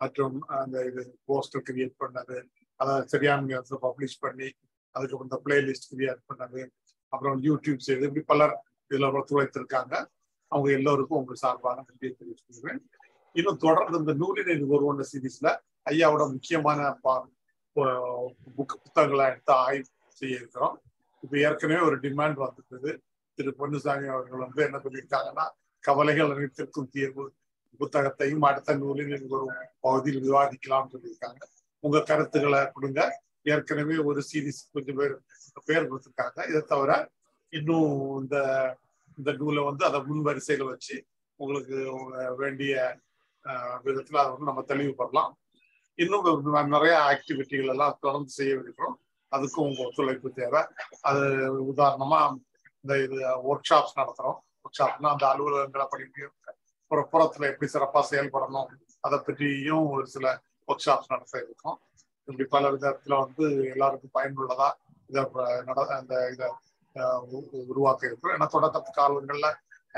மற்றும் அந்த இது போஸ்டர் கிரியேட் பண்ணது அதை சரியான நேரத்தில் பப்ளிஷ் பண்ணி அதுக்கப்புறம் இந்த பிளேலிஸ்ட் கிரியேட் பண்ணது அப்புறம் யூடியூப் செய்து இப்படி பலர் இதில் ஒத்துழைத்திருக்காங்க. அவங்க எல்லோருக்கும் உங்கள் சார்பான நன்றியை தெரிவிச்சுக்கிறேன் இன்னும் தொடர்ந்து இந்த நூலினை ஒருவன சீரீஸ்ல ஐயாவோட முக்கியமான புக் புத்தகங்களை எடுத்து ஆய்வு செய்ய இருக்கிறோம். இப்ப ஏற்கனவே ஒரு டிமாண்ட் வந்துருக்குது திரு பொன்னுசாமி அவர்கள் வந்து என்ன சொல்லியிருக்காங்கன்னா கவலைகள் அனைத்திற்கும் தீர்வு புத்தகத்தையும் அடுத்த நூலின் ஒரு பகுதியில் விவாதிக்கலாம்னு சொல்லியிருக்காங்க. உங்க கருத்துக்களை கொடுங்க. ஏற்கனவே ஒரு சீரீஸ் கொஞ்சம் பேர் பேர் கொடுத்துருக்காங்க. இதை தவிர இன்னும் இந்த இந்த நூலை வந்து அதை முன் வரிசையில வச்சு உங்களுக்கு வேண்டிய விதத்துல அதை வந்து நம்ம தெளிவுபடலாம். இன்னும் நிறைய ஆக்டிவிட்டிகள் எல்லாம் தொடர்ந்து செய்ய இருக்கிறோம் அதுக்கும் உங்க ஒத்துழைப்பு தேவை. அது உதாரணமா இந்த இது ஒர்க் ஷாப்ஸ் நடத்துறோம். ஒர்க் ஷாப்னா அந்த அலுவலகங்களை படிக்க புறத்துல எப்படி சிறப்பா செயல்படணும் அதை பற்றியும் ஒரு சில ஒர்க் ஷாப்ஸ் நடத்த இருக்கோம். இப்படி பல விதத்துல வந்து எல்லாருக்கும் பயனுள்ளதா இதை நட அந்த இதை உருவாக்க இருக்கிறோம் ஏன்னா தொடக்க காலங்கள்ல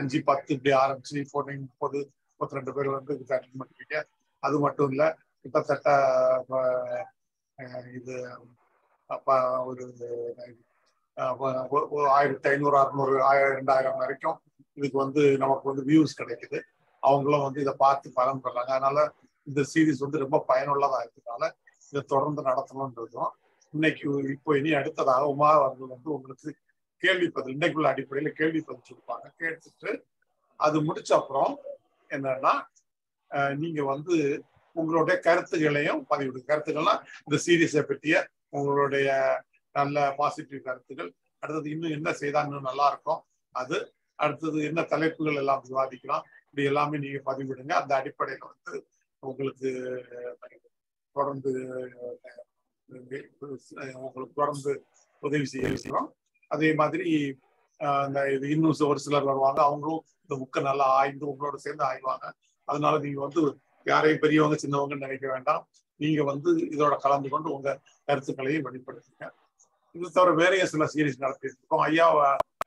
அஞ்சு பத்து இப்படி ஆரம்பிச்சு இப்போ நீங்க முப்பது முப்பத்தி ரெண்டு பேர் வந்து இதுக்கு அட்டன் பண்ணிருக்கீங்க அது மட்டும் இல்ல கிட்டத்தட்ட இது ஒரு ஆயிரத்தி ஐநூறு அறுநூறு ஆயிரம் ரெண்டாயிரம் வரைக்கும் இதுக்கு வந்து நமக்கு வந்து வியூஸ் கிடைக்குது. அவங்களும் வந்து இதை பார்த்து பலன் பெறாங்க. அதனால இந்த சீரீஸ் வந்து ரொம்ப பயனுள்ளதாக இருக்கிறதுனால இதை தொடர்ந்து நடத்தணும்ன்றதும் இன்னைக்கு இப்போ இனி அடுத்ததாக உமா அவர்கள் வந்து உங்களுக்கு கேள்வி பதில் இன்னைக்குள்ள அடிப்படையில் கேள்வி பதில் கொடுப்பாங்க கேட்டுட்டு அது முடிச்ச அப்புறம் என்னன்னா நீங்க வந்து உங்களுடைய கருத்துகளையும் பதிவிடுங்க. கருத்துக்கள்னா இந்த சீரியஸை பற்றிய உங்களுடைய நல்ல பாசிட்டிவ் கருத்துக்கள். அடுத்தது இன்னும் என்ன செய்தா இன்னும் நல்லா இருக்கும் அது அடுத்தது என்ன தலைப்புகள் எல்லாம் விவாதிக்கலாம்? இப்படி எல்லாமே நீங்க பதிவிடுங்க. அந்த அடிப்படையில வந்து உங்களுக்கு தொடர்ந்து உங்களுக்கு தொடர்ந்து உதவி செய்ய விஷயம் அதே மாதிரி இந்த இது இன்னும் ஒரு சிலர் வருவாங்க. அவங்களும் இந்த புக்கை நல்லா ஆய்ந்து உங்களோட சேர்ந்து ஆய்வாங்க. அதனால நீங்க வந்து யாரையும் பெரியவங்க சின்னவங்கன்னு நினைக்க வேண்டாம். நீங்க வந்து இதோட கலந்து கொண்டு உங்க கருத்துக்களையும் வெளிப்படுத்துங்க. இது தவிர வேறைய சில சீரீஸ் நடத்திட்டு இருக்கோம். ஐயா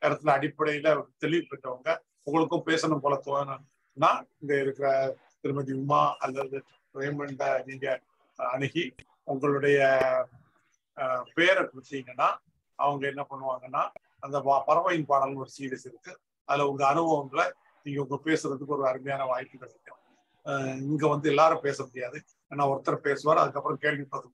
கருத்துல அடிப்படையில தெளிவு பெற்றவங்க உங்களுக்கும் பேசணும் போல தோணுன்னா இங்க இருக்கிற திருமதி உமா அல்லது ரேமண்ட நீங்க அணுகி உங்களுடைய பேரை கொடுத்தீங்கன்னா அவங்க என்ன பண்ணுவாங்கன்னா அந்த பறவையின் பாடல்னு ஒரு சீரியஸ் இருக்கு. அதுல உங்க அனுபவங்களை நீங்க உங்க பேசுறதுக்கு ஒரு அருமையான வாய்ப்பு கிடைக்கும். இங்க வந்து எல்லாரும் பேச முடியாது. ஏன்னா ஒருத்தர் பேசுவார் அதுக்கப்புறம் கேள்வி பதில்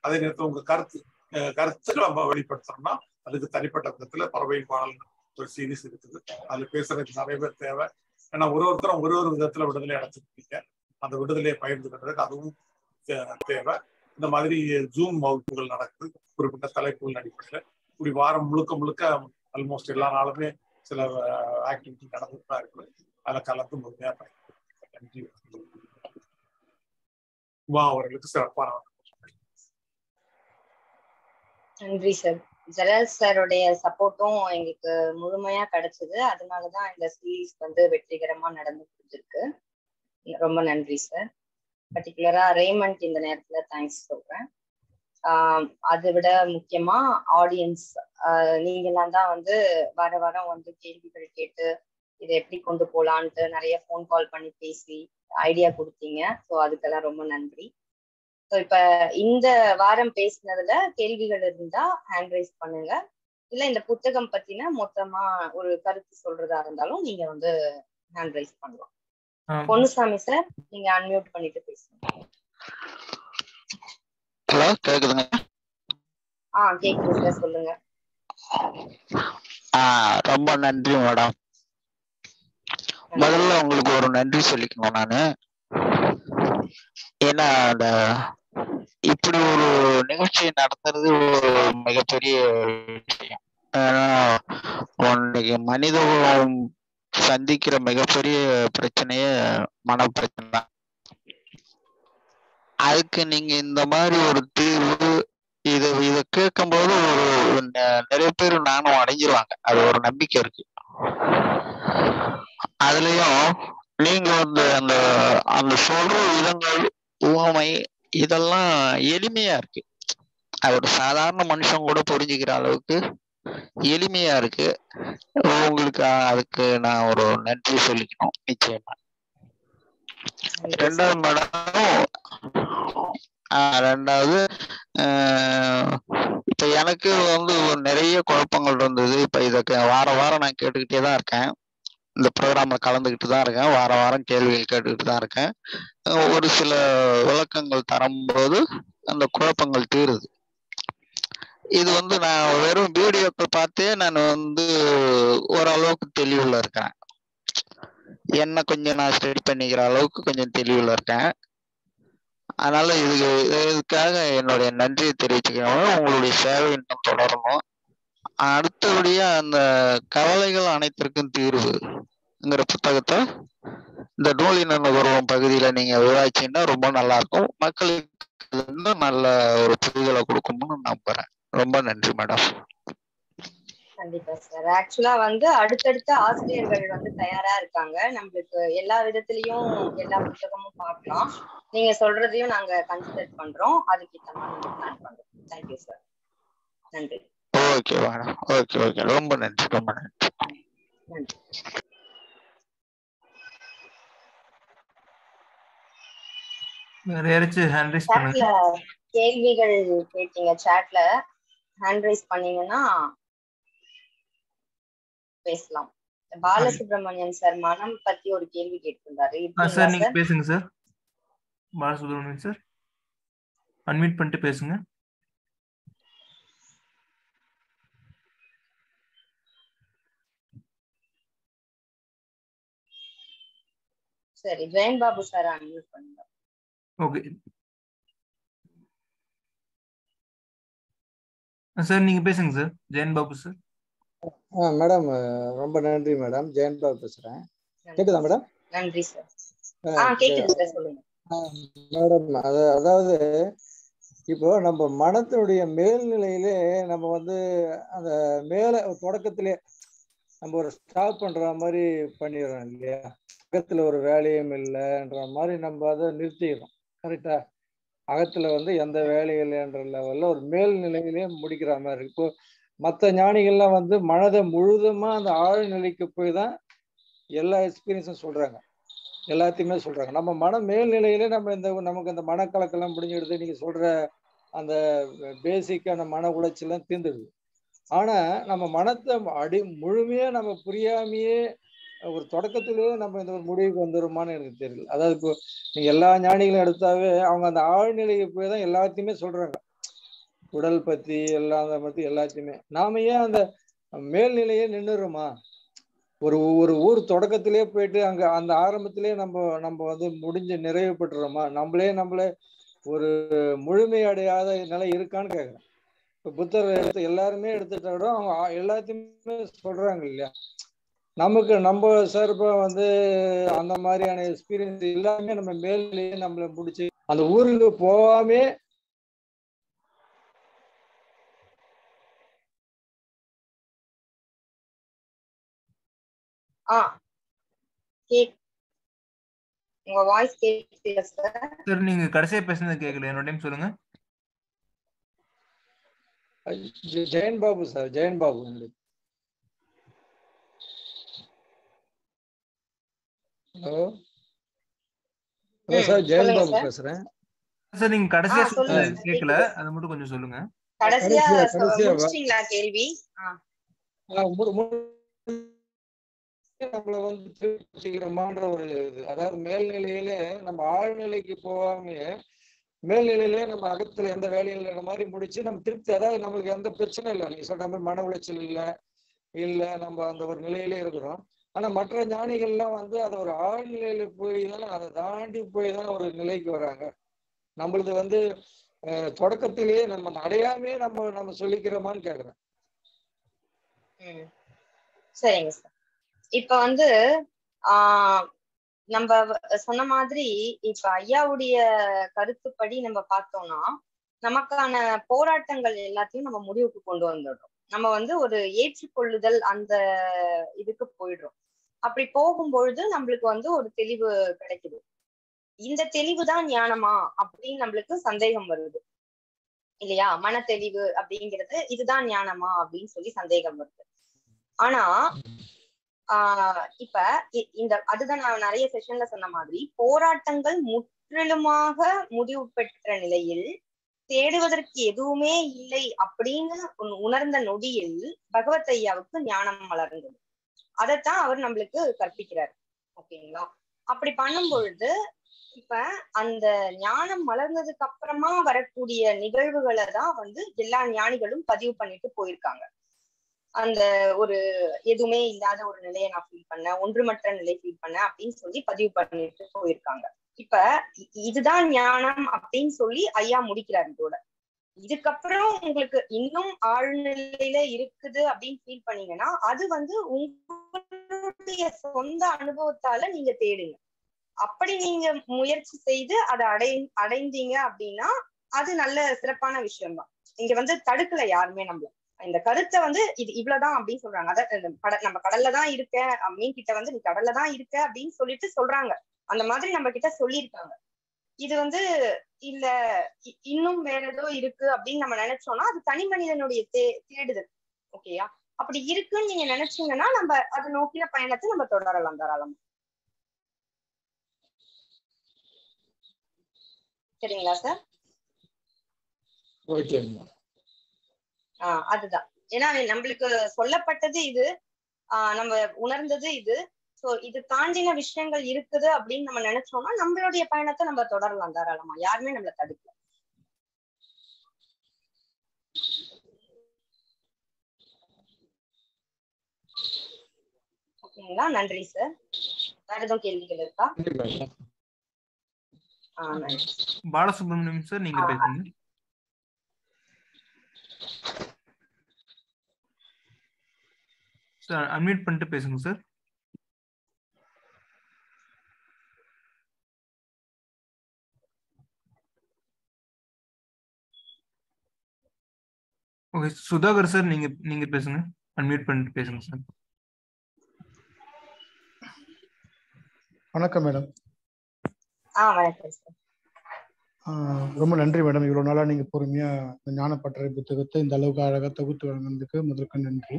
அதே நேரத்தில் உங்க கருத்து அஹ், கருத்துக்களை நம்ம வெளிப்படுத்துறோம்னா அதுக்கு தனிப்பட்ட விதத்துல பறவையின் பாடல் ஒரு சீரியஸ் இருக்குது. அதுல பேசுறதுக்கு நிறைய பேர் தேவை. ஏன்னா ஒரு ஒருத்தரும் ஒரு ஒரு விதத்துல விடுதலை அடைச்சிருக்கீங்க அந்த விடுதலையை பகிர்ந்துக்கிறதுக்கு அதுவும் தேவை. இந்த மாதிரி ஜூம் வகுப்புகள் நடக்குது. குறிப்பிட்ட தலைப்புகள் அடிப்படையில். இப்படி வாரம் முழுக்க முழுக்க ஆல்மோஸ்ட் எல்லா நாளுமே சில ஆக்டிவிட்டி நடந்துட்டு தான் இருக்குது. அதில் கலந்து முழுமையாக நன்றி உமா அவர்களுக்கு சிறப்பான நன்றி சார் ஜெரல் சாருடைய சப்போர்ட்டும் எங்களுக்கு முழுமையா கிடைச்சது. அதனாலதான் இந்த சீரீஸ் வந்து வெற்றிகரமா நடந்து முடிஞ்சிருக்கு. ரொம்ப நன்றி சார் பர்டிகுலரா ரேமண்ட் இந்த நேரத்துல தேங்க்ஸ் சொல்றேன். அதை விட முக்கியமா ஆடியன்ஸ் நீங்கெல்லாம் தான் வந்து வர வாரம் வந்து கேள்விகள் கேட்டு இதை எப்படி கொண்டு போலான்ட்டு நிறைய ஃபோன் கால் பண்ணி பேசி ஐடியா கொடுத்தீங்க. ஸோ அதுக்கெல்லாம் ரொம்ப நன்றி. ஸோ இப்ப இந்த வாரம் பேசினதுல கேள்விகள் இருந்தா ஹேண்ட் ரைஸ் பண்ணுங்க. இல்ல இந்த புத்தகம் பத்தின மொத்தமா ஒரு கருத்து சொல்றதா இருந்தாலும் நீங்க வந்து ஹேண்ட் ரைஸ் பண்ணலாம். பொன்னுசாமி சார் நீங்க அன்மியூட் பண்ணிட்டு பேசுங்க. ஹலோ கேக்குதுங்க? ஆ கேக்குது சார் சொல்லுங்க. ஆ ரொம்ப நன்றி மேடம். முதல்ல உங்களுக்கு ஒரு நன்றி சொல்லிக்கணும் நானு. ஏன்னா அந்த இப்படி ஒரு நிகழ்ச்சி நடத்துறது ஒரு மிகப்பெரிய விஷயம். ஏன்னா இன்னைக்கு மனித சந்திக்கிற மிகப்பெரிய பிரச்சனையே மனப்பிரச்சனை தான். அதுக்கு நீங்க இந்த மாதிரி ஒரு தீர்வு இது இதை கேட்கும்போது ஒரு ஒரு நெ- நிறைய பேர் நானும் அடைஞ்சிருவாங்க அது ஒரு நம்பிக்கை இருக்கு. அதுலயும் நீங்க வந்து அந்த அந்த சொல்ற விதங்கள் உவமை இதெல்லாம் எளிமையா இருக்கு. அது ஒரு சாதாரண மனுஷன் கூட புரிஞ்சுக்கிற அளவுக்கு எளிமையா இருக்கு. உங்களுக்கு அதுக்கு நான் ஒரு நன்றி சொல்லிக்கணும். நிச்சயமா. ரெண்டாவது மேடம் ரெண்டாவது இப்ப எனக்கு வந்து நிறைய குழப்பங்கள் இருந்தது. இப்ப இத கே- வார வாரம் நான் கேட்டுக்கிட்டே தான் இருக்கேன். இந்த ப்ரோக்ராம்ல கலந்துக்கிட்டு தான் இருக்கேன். வார வாரம் கேள்விகள் கேட்டுக்கிட்டு தான் இருக்கேன். ஒரு சில விளக்கங்கள் தரும்போது அந்த குழப்பங்கள் தீருது. இது வந்து நான் வெறும் வீடியோக்கள் பார்த்தே நான் வந்து ஓரளவுக்கு தெளிவுல இருக்கேன் என்ன கொஞ்சம் நான் ஸ்டடி பண்ணிக்கிற அளவுக்கு கொஞ்சம் தெளிவில் இருக்கேன். அதனால இது இதுக்காக என்னுடைய நன்றியை தெரிவிச்சுக்கணும் உங்களுடைய சேவை இன்னும் தொடரணும். அடுத்தபடியா அந்த கவலைகள் அனைத்திற்கும் தீர்வுங்கிற புத்தகத்தை இந்த நூலின உருவம் பகுதியில நீங்க விவாதிச்சீங்கன்னா ரொம்ப நல்லா இருக்கும் மக்களுக்கு இன்னும் நல்ல ஒரு புரிதலை கொடுக்கும்னு நம்புறேன். ரொம்ப நன்றி மேடம் கண்டிப்பா சார் ஆக்சுவலா வந்து அடுத்தடுத்த ஆசிரியர்கள் வந்து தயாரா இருக்காங்க. நம்மளுக்கு எல்லா விதத்திலயும் எல்லா புத்தகமும் பார்க்கலாம். நீங்க சொல்றதையும் நாங்க கன்சிடர் பண்றோம். அதுக்கு ஏத்த மாதிரி நாங்க பிளான் பண்றோம். தேங்க்யூ சார் நன்றி. ஓகே மேடம் ஓகே ஓகே ரொம்ப நன்றி ரொம்ப நன்றி. நன்றி. கேள்விகள் கேட்டீங்க சாட்ல ஹேண்ட் ரைஸ் பண்ணீங்கன்னா பேசலாம். பாலசுப்ரமணியன் சார் மனம் பத்தி ஒரு கேள்வி கேட்டிருந்தாரு. சார் நீங்க பேசுங்க சார். பாலசுப்ரமணியன் சார் அன்மியூட் பண்ணிட்டு பேசுங்க. சரி ஜெயன் பாபு சார் அன்மியூட் பண்ணுங்க. ஓகே. சார் நீங்க பேசுங்க சார் ஜெயன் பாபு சார். ஆ மேடம் ரொம்ப நன்றி மேடம். ஜெயன்பா பேசுறேன். கேக்குதா மேடம்? நன்றி சார். மேடம் அது அதாவது இப்போ நம்ம மனத்தினுடைய மேல்நிலையிலே நம்ம வந்து அந்த மேல தொடக்கத்திலே நம்ம ஒரு ஸ்டாப் பண்ற மாதிரி பண்ணிடுறோம் இல்லையா? பக்கத்துல ஒரு வேலையும் இல்லைன்ற மாதிரி நம்ம அதை நிறுத்திடுறோம் கரெக்டா அகத்துல வந்து எந்த வேலையும் இல்லைன்ற லெவல்ல ஒரு மேல்நிலையிலே முடிக்கிற மாதிரி இருக்கு. இப்போ மற்ற ஞானிகள்லாம் வந்து மனதை முழுதுமா அந்த ஆழ்நிலைக்கு போய் தான் எல்லா எக்ஸ்பீரியன்ஸும் சொல்றாங்க. எல்லாத்தையுமே சொல்றாங்க. நம்ம மன மேல்நிலையில நம்ம இந்த நமக்கு இந்த மனக்கலக்கெல்லாம் முடிஞ்சிடுது. நீங்க சொல்ற அந்த பேசிக்கான மன உளைச்சல்லாம் தீர்ந்துடுது. ஆனா நம்ம மனத்தை அடி முழுமையா நம்ம புரியாமையே ஒரு தொடக்கத்திலேயே நம்ம இந்த ஒரு முடிவுக்கு வந்துருமான்னு எனக்கு தெரியல. அதாவது இப்போ நீங்க எல்லா ஞானிகளும் எடுத்தாவே அவங்க அந்த ஆழ்நிலைக்கு போய் தான் எல்லாத்தையுமே சொல்றாங்க. உடல் பத்தி எல்லாம் அதை பத்தி எல்லாத்தையுமே. நாம ஏன் அந்த மேல்நிலையே நின்றுடுறோமா ஒரு ஒரு ஊர் தொடக்கத்திலே போயிட்டு அங்க அந்த ஆரம்பத்திலே நம்ம நம்ம வந்து முடிஞ்சு நிறைவு பெற்றுறோமா நம்மளே நம்மளே ஒரு முழுமை அடையாத நிலை இருக்கான்னு கேக்குறேன். இப்ப புத்தர் எடுத்து எல்லாருமே எடுத்துட்டா கூட அவங்க எல்லாத்தையுமே சொல்றாங்க இல்லையா? நமக்கு நம்ம சார்பா வந்து அந்த மாதிரியான எக்ஸ்பீரியன்ஸ் எல்லாமே நம்ம மேல்நிலையே நம்மள முடிச்சு அந்த ஊருக்கு போகாமே ஆ கேக். உங்க வாய்ஸ் கேக்குது சார் சார் நீங்க கடைசியா பேசுனது கேட்கல என்னோட டைம் சொல்லுங்க. ஜெயன் பாபு சார் ஜெயன் பாபு எங்களுக்கு hello? Hello sir Jayan Babu. பேசுறேன். சார் நீங்க கடைசியா கேட்கல அதை மட்டும் கொஞ்சம் சொல்லுங்க. கடைசியா கடைசியா, கேள்வி? நம்மள வந்து திருப்திகரமான்ற ஒரு இது. அதாவது மேல்நிலையில நம்ம ஆழ்நிலைக்கு போகாமயே மேல்நிலையிலே நம்ம அகத்துல எந்த வேலையும் இல்லைன்ற மாதிரி முடிச்சு நம்ம திருப்தி. அதாவது நம்மளுக்கு எந்த பிரச்சனை இல்லை. நீங்க சொல்ற மாதிரி மன உளைச்சல் இல்லை இல்ல நம்ம அந்த ஒரு நிலையிலே இருக்கிறோம். ஆனா மற்ற ஞானிகள்லாம் வந்து அதை ஒரு ஆழ்நிலையில போய் தான் அதை தாண்டி போய் தான் ஒரு நிலைக்கு வராங்க. நம்மளது வந்து தொடக்கத்திலேயே நம்ம அடையாமே நம்ம நம்ம சொல்லிக்கிறோமான்னு கேக்குறேன். சரிங்க சார். இப்ப வந்து ஆஹ் நம்ம சொன்ன மாதிரி இப்ப ஐயாவுடைய கருத்துப்படி நம்ம பார்த்தோம்னா நமக்கான போராட்டங்கள் எல்லாத்தையும் நம்ம முடிவுக்கு கொண்டு வந்துடுறோம். நம்ம வந்து ஒரு ஏற்றுக்கொள்ளுதல் அந்த இதுக்கு போயிடுறோம். அப்படி போகும்பொழுது நம்மளுக்கு வந்து ஒரு தெளிவு கிடைக்குது. இந்த தெளிவு தான் ஞானமா அப்படின்னு நம்மளுக்கு சந்தேகம் வருது. இல்லையா? மன தெளிவு அப்படிங்கிறது இதுதான் ஞானமா அப்படின்னு சொல்லி சந்தேகம் வருது. ஆனா ஆஹ் இப்ப இ- இந்த அதுதான் நான் நிறைய செஷன்ல சொன்ன மாதிரி போராட்டங்கள் முற்றிலுமாக முடிவு பெற்ற நிலையில் தேடுவதற்கு எதுவுமே இல்லை அப்படின்னு உணர்ந்த நொடியில் பகவத் ஐயாவுக்கு ஞானம் மலர்ந்தது அதைத்தான் அவர் நம்மளுக்கு கற்பிக்கிறார். ஓகேங்களா? அப்படி பண்ணும் பொழுது இப்ப அந்த ஞானம் மலர்ந்ததுக்கு அப்புறமா வரக்கூடிய நிகழ்வுகளை தான் வந்து எல்லா ஞானிகளும் பதிவு பண்ணிட்டு போயிருக்காங்க. அந்த ஒரு எதுவுமே இல்லாத ஒரு நிலையை நான் ஃபீல் பண்ணேன். ஒன்றுமற்ற நிலை ஃபீல் பண்ணேன் அப்படின்னு சொல்லி பதிவு பண்ணிட்டு போயிருக்காங்க. இப்ப இதுதான் ஞானம் அப்படின்னு சொல்லி ஐயா முடிக்கிறார் இதோட. இதுக்கப்புறம் உங்களுக்கு இன்னும் ஆழ்நிலையில இருக்குது அப்படின்னு ஃபீல் பண்ணீங்கன்னா அது வந்து உங்களுடைய சொந்த அனுபவத்தால நீங்க தேடுங்க. அப்படி நீங்க முயற்சி செய்து அதை அடை அடைந்தீங்க அப்படின்னா அது நல்ல சிறப்பான விஷயம்தான். இங்க வந்து தடுக்கல யாருமே நம்மள. இந்த கருத்தை வந்து இது இவ்வளவுதான் அப்படின்னு சொல்றாங்க. அத கட- நம்ம கடல்ல தான் இருக்க மீன் கிட்ட வந்து நீ கடல்ல தான் இருக்க அப்படின்னு சொல்லிட்டு சொல்றாங்க. அந்த மாதிரி நம்ம கிட்ட சொல்லியிருக்காங்க. இது வந்து இல்ல இ- இன்னும் வேற ஏதோ இருக்கு அப்படின்னு நம்ம நினைச்சோம்னா அது தனி மனிதனுடைய தே தேடுதல். ஓகேயா அப்படி இருக்குன்னு நீங்க நினைச்சீங்கன்னா நம்ம அதை நோக்கின பயணத்தை நம்ம தொடரலாம் தாராளமா. சரிங்களா சார் ஓகேங்கம்மா ஆஹ் அதுதான். ஏன்னா நம்மளுக்கு சொல்லப்பட்டது இது ஆஹ் நம்ம உணர்ந்தது இது. சோ இது தாண்டின விஷயங்கள் இருக்குது அப்படின்னு நம்ம நினைச்சோம்னா நம்மளுடைய பயணத்தை நம்ம தொடரலாம் தாராளமா. யாருமே நம்மள தடுக்கல. ஓகேங்களா? நன்றி சார். வேற எதுவும் கேள்விகள் இருக்கா? பாலசுப்ரமணியம் சார் நீங்க பேசுங்க. சார் அன்மியூட் பண்ணிட்டு பேசுங்க சார் ஓகே சுதாகர் சார் நீங்க நீங்க பேசுங்க. அன்மியூட் பண்ணிட்டு பேசுங்க சார் வணக்கம் மேடம் ரொம்ப நன்றி மேடம் இவ்வளவு நாளா நீங்க பொறுமையா இந்த ஞானப்பட்டறை புத்தகத்தை இந்த அளவுக்கு அழகா தொகுத்து வழங்கினதுக்கு ஆஹ் நன்றி.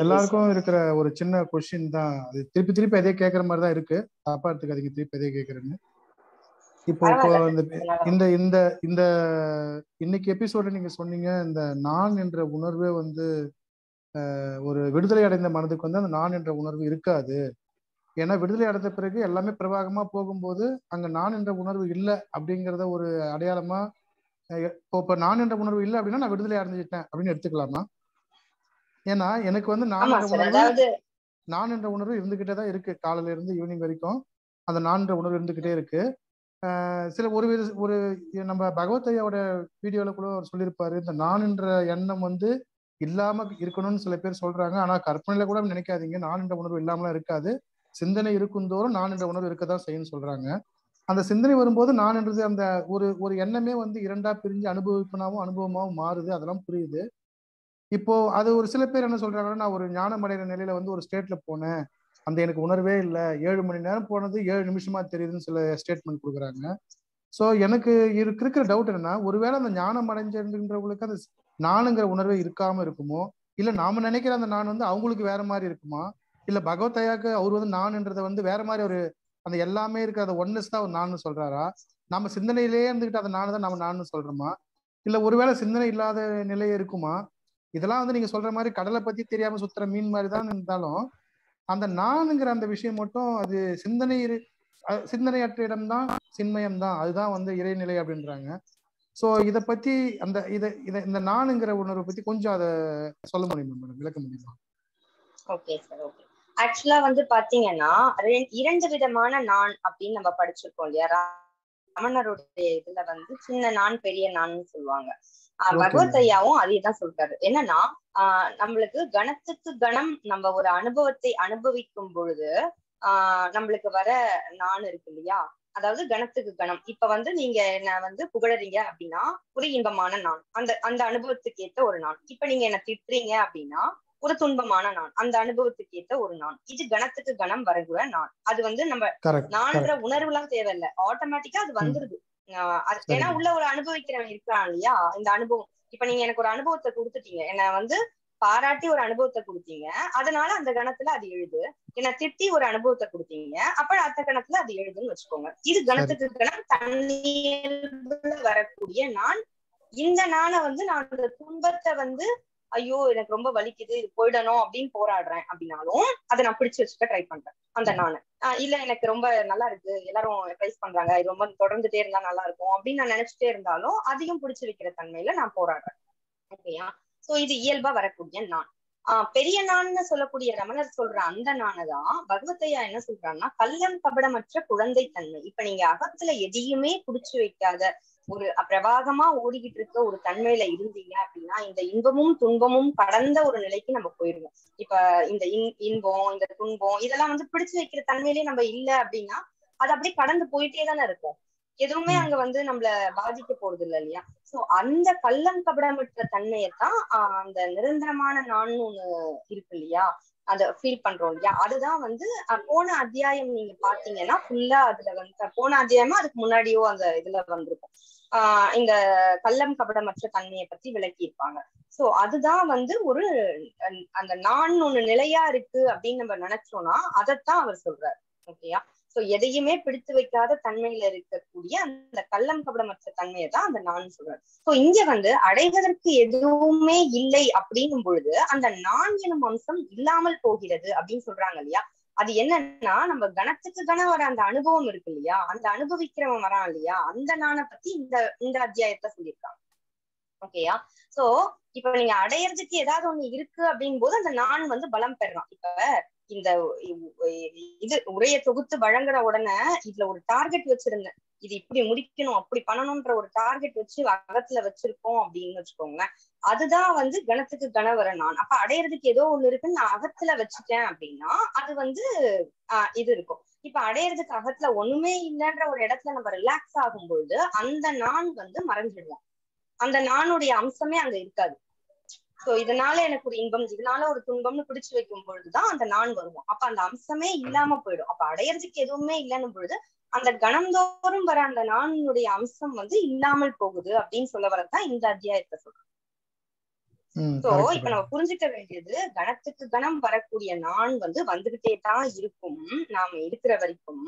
எல்லாருக்கும் இருக்கிற ஒரு சின்ன கொஸ்டின் தான். அது திருப்பி திருப்பி அதே கேட்கற மாதிரி தான் இருக்கு. தப்பா எடுத்துக்காதீங்க திருப்பி அதே கேட்கறேன்னு இப்போ. இந்த இந்த இந்த இன்னைக்கு எபிசோட நீங்க சொன்னீங்க இந்த நான் என்ற உணர்வே வந்து ஒரு விடுதலை அடைந்த மனதுக்கு வந்து அந்த நான் என்ற உணர்வு இருக்காது. ஏன்னா விடுதலை அடைந்த பிறகு எல்லாமே பிரவாகமா போகும்போது அங்க நான் என்ற உணர்வு இல்லை அப்படிங்கிறத ஒரு அடையாளமா இப்ப நான் என்ற உணர்வு இல்லை அப்படின்னா நான் விடுதலை அடைஞ்சிட்டேன் அப்படின்னு எடுத்துக்கலாமா? ஏன்னா எனக்கு வந்து நான் உணர்வு நான் என்ற உணர்வு இருந்துகிட்டே தான் இருக்கு. காலையில இருந்து ஈவினிங் வரைக்கும் அந்த நான் என்ற உணர்வு இருந்துகிட்டே இருக்கு. சில ஒரு வித ஒரு நம்ம பகவத் ஐயாவோட வீடியோல கூட அவர் சொல்லியிருப்பாரு இந்த நான் என்ற எண்ணம் வந்து இல்லாம இருக்கணும்னு சில பேர் சொல்றாங்க. ஆனா கற்பனையில கூட நினைக்காதீங்க. நான் என்ற உணர்வு இல்லாமலாம் இருக்காது. சிந்தனை இருக்கும் தோறும் நான் என்ற உணர்வு இருக்கதான் செய்யும்னு சொல்றாங்க. அந்த சிந்தனை வரும்போது நான் என்றது அந்த ஒரு ஒரு எண்ணமே வந்து இரண்டா பிரிஞ்சு அனுபவிப்பனாவும் அனுபவமாவும் மாறுது. அதெல்லாம் புரியுது. இப்போ அது ஒரு சில பேர் என்ன சொல்றாங்கன்னா நான் ஒரு ஞானம் அடைகிற நிலையில வந்து ஒரு ஸ்டேட்ல போனேன். அந்த எனக்கு உணர்வே இல்லை. ஏழு மணி நேரம் போனது ஏழு நிமிஷமா தெரியுதுன்னு சில ஸ்டேட்மெண்ட் கொடுக்குறாங்க. ஸோ எனக்கு இருக்கிற டவுட் என்னன்னா ஒருவேளை அந்த ஞானம் அடைஞ்சிருந்தவங்களுக்கு அந்த நானுங்கிற உணர்வே இருக்காம இருக்குமோ? இல்ல நாம நினைக்கிற அந்த நான் வந்து அவங்களுக்கு வேற மாதிரி இருக்குமா? இல்ல பகவத்தையாக்கு அவர் வந்து நான்ன்றதை வந்து வேற மாதிரி ஒரு அந்த எல்லாமே இருக்கிற அந்த ஒன்னஸ் தான் அவர் நான் சொல்றாரா? நம்ம சிந்தனையிலேயே இருந்துகிட்டு அந்த நான் தான் நம்ம நான் சொல்றோமா? இல்ல ஒருவேளை சிந்தனை இல்லாத நிலை இருக்குமா? இதெல்லாம் வந்து நீங்க சொல்ற மாதிரி கடலை பத்தி தெரியாம சுத்துற மீன் மாதிரி தான் இருந்தாலும் அந்த நானுங்கிற அந்த விஷயம் மட்டும் அது சிந்தனை இரு- சிந்தனையற்ற இடம்தான் சின்மயம் தான் அதுதான் வந்து இறைநிலை அப்படின்றாங்க. சோ இத பத்தி அந்த இத இத இந்த நானுங்கிற உணர்வை பத்தி கொஞ்சம் அதை சொல்ல முடியுமா மேடம் விளக்க முடியுமா? ஓகே சார் ஓகே ஆக்சுவலா வந்து பாத்தீங்கன்னா இரண்டு விதமான நான் அப்படின்னு நம்ம படிச்சிருக்கோம் இல்லையா? ரமணருடைய இதுல வந்து சின்ன நான் பெரிய நான் சொல்லுவாங்க. பகவத். ஐயாவும் அதே தான் சொல்றாரு? என்னன்னா ஆஹ் நம்மளுக்கு கணத்துக்கு கணம் நம்ம ஒரு அனுபவத்தை அனுபவிக்கும் பொழுது ஆஹ் நம்மளுக்கு வர நான் இருக்கு இல்லையா? அதாவது கணத்துக்கு கணம். இப்ப வந்து நீங்க என்ன வந்து புகழறீங்க அப்படின்னா ஒரு இன்பமான நான் அந்த அந்த அனுபவத்துக்கு ஏத்த ஒரு நான் இப்ப நீங்க என்ன திட்டுறீங்க அப்படின்னா ஒரு துன்பமான நான் அந்த அனுபவத்துக்கு ஏத்த ஒரு நான் இது கணத்துக்கு கணம் வரக்கூட நான் அது வந்து நம்ம நான்ற உணர்வுலாம் தேவையில்ல. ஆட்டோமேட்டிக்கா அது வந்துருது. ஏன்னா உள்ள ஒரு அனுபவிக்கிறவன் இருக்கான் இல்லையா? இந்த அனுபவம். இப்ப நீங்க எனக்கு ஒரு அனுபவத்தை கொடுத்துட்டீங்க. என்ன வந்து பாராட்டி ஒரு அனுபவத்தை கொடுத்தீங்க. அதனால அந்த கணத்துல அது எழுது. என்ன திட்டி ஒரு அனுபவத்தை கொடுத்தீங்க. அப்ப அடுத்த கணத்துல அது எழுதுன்னு வச்சுக்கோங்க. இது கணத்துக்கு கணம் தண்ணீர்ல வரக்கூடிய நான். இந்த நானை வந்து நான் அந்த துன்பத்தை வந்து ஐயோ எனக்கு ரொம்ப வலிக்குது இது போயிடணும் அப்படின்னு போராடுறேன் அப்படின்னாலும் அதை நான் பிடிச்சு வச்சுக்க ட்ரை பண்றேன். அந்த நானு. இல்ல எனக்கு ரொம்ப நல்லா இருக்கு எல்லாரும் ப்ரைஸ் பண்றாங்க இது ரொம்ப தொடர்ந்துட்டே இருந்தா நல்லா இருக்கும் அப்படின்னு நான் நினைச்சிட்டே இருந்தாலும் அதையும் பிடிச்சு வைக்கிற தன்மையில நான் போராடுறேன். ஓகேயா? சோ இது இயல்பா வரக்கூடிய நான். ஆஹ் பெரிய நான்னு சொல்லக்கூடிய ரமணர் சொல்ற அந்த நானதான் பகவத்தையா என்ன சொல்றாங்கன்னா கள்ளம் கபடமற்ற குழந்தை தன்மை இப்ப நீங்க அகத்துல எதையுமே புடிச்சு வைக்காத ஒரு பிரவாகமா ஓடிக்கிட்டு இருக்க ஒரு தன்மையில இருந்தீங்க அப்படின்னா இந்த இன்பமும் துன்பமும் கடந்த ஒரு நிலைக்கு நம்ம போயிருவோம் இப்ப இந்த இன் இன்பம் இந்த துன்பம் இதெல்லாம் வந்து பிடிச்சு வைக்கிற தன்மையிலேயே நம்ம இல்ல அப்படின்னா அது அப்படியே கடந்து போயிட்டே தானே இருக்கும். எதுவுமே. அங்க வந்து நம்மள பாதிக்க போறது இல்ல இல்லையா? சோ அந்த கள்ளம் கபடமற்ற தன்மையத்தான் ஆஹ் அந்த நிரந்தரமான நான் ஒண்ணு இருக்கு இல்லையா? அத ஃபீல் பண்றோம் இல்லையா? அதுதான் வந்து போன அத்தியாயம் நீங்க பாத்தீங்கன்னா ஃபுல்லா அதுல வந்து போன அத்தியாயமா அதுக்கு முன்னாடியோ அந்த இதுல வந்திருக்கும். ஆஹ் இந்த கள்ளம் கபடமற்ற தன்மையை பத்தி விளக்கியிருப்பாங்க. சோ அதுதான் வந்து ஒரு அந்த நான் ஒண்ணு நிலையா இருக்கு அப்படின்னு நம்ம நினைச்சோம்னா அதைத்தான் அவர் சொல்றாரு. ஓகேயா சோ எதையுமே பிடித்து வைக்காத தன்மையில இருக்கக்கூடிய அந்த கள்ளம் கபடமற்ற தன்மையை தான் அந்த நான் சொல்றாரு. சோ இங்க வந்து அடைவதற்கு எதுவுமே இல்லை அப்படின்னும் பொழுது அந்த நான் எனும் அம்சம் இல்லாமல் போகிறது அப்படின்னு சொல்றாங்க இல்லையா? அது என்னன்னா நம்ம கணத்துக்கு கணம் வர அந்த அனுபவம் இருக்கு இல்லையா? அந்த அனுபவிக்கிறவன் வரான் இல்லையா? அந்த நானை பத்தி இந்த இந்த அத்தியாயத்தை சொல்லியிருக்காங்க. ஓகேயா சோ இப்ப நீங்க அடையறதுக்கு ஏதாவது ஒண்ணு இருக்கு அப்படிங்கும் போது அந்த நான் வந்து பலம் பெறான். இப்ப இந்த இது உரைய தொகுத்து வழங்குற உடனே இதுல ஒரு டார்கெட் வச்சிருந்தேன். இது இப்படி முடிக்கணும் அப்படி பண்ணணும்ன்ற ஒரு டார்கெட் வச்சு அகத்துல வச்சிருக்கோம் அப்படின்னு வச்சுக்கோங்க. அதுதான் வந்து கணத்துக்கு கணவரன் நான். அப்ப அடையறதுக்கு ஏதோ ஒண்ணு இருக்குன்னு நான் அகத்துல வச்சுட்டேன் அப்படின்னா அது வந்து ஆஹ் இது இருக்கும். இப்ப அடையறதுக்கு அகத்துல ஒண்ணுமே இல்லைன்ற ஒரு இடத்துல நம்ம ரிலாக்ஸ் ஆகும்பொழுது அந்த நான் வந்து மறைஞ்சிடுவோம். அந்த நானுடைய அம்சமே அங்க இருக்காது. சோ இதனால எனக்கு ஒரு இன்பம் இதனால ஒரு துன்பம்னு பிடிச்சு வைக்கும் பொழுதுதான் அந்த நான் வருவோம். அப்ப அந்த அம்சமே இல்லாம போயிடும். அப்ப அடையறதுக்கு எதுவுமே இல்லைன்னும் பொழுது அந்த கணந்தோறும் வர அந்த நானுடைய அம்சம் வந்து இல்லாமல் போகுது அப்படின்னு சொல்ல வரதான் இந்த அத்தியாயத்தை சொல்றேன் ம் சோ இப்ப நம்ம புரிஞ்சுக்க வேண்டியது கணத்துக்கு கணம் வரக்கூடிய நான் வந்து வந்துகிட்டே தான் இருக்கும். நாம இருக்கிற வரைக்கும்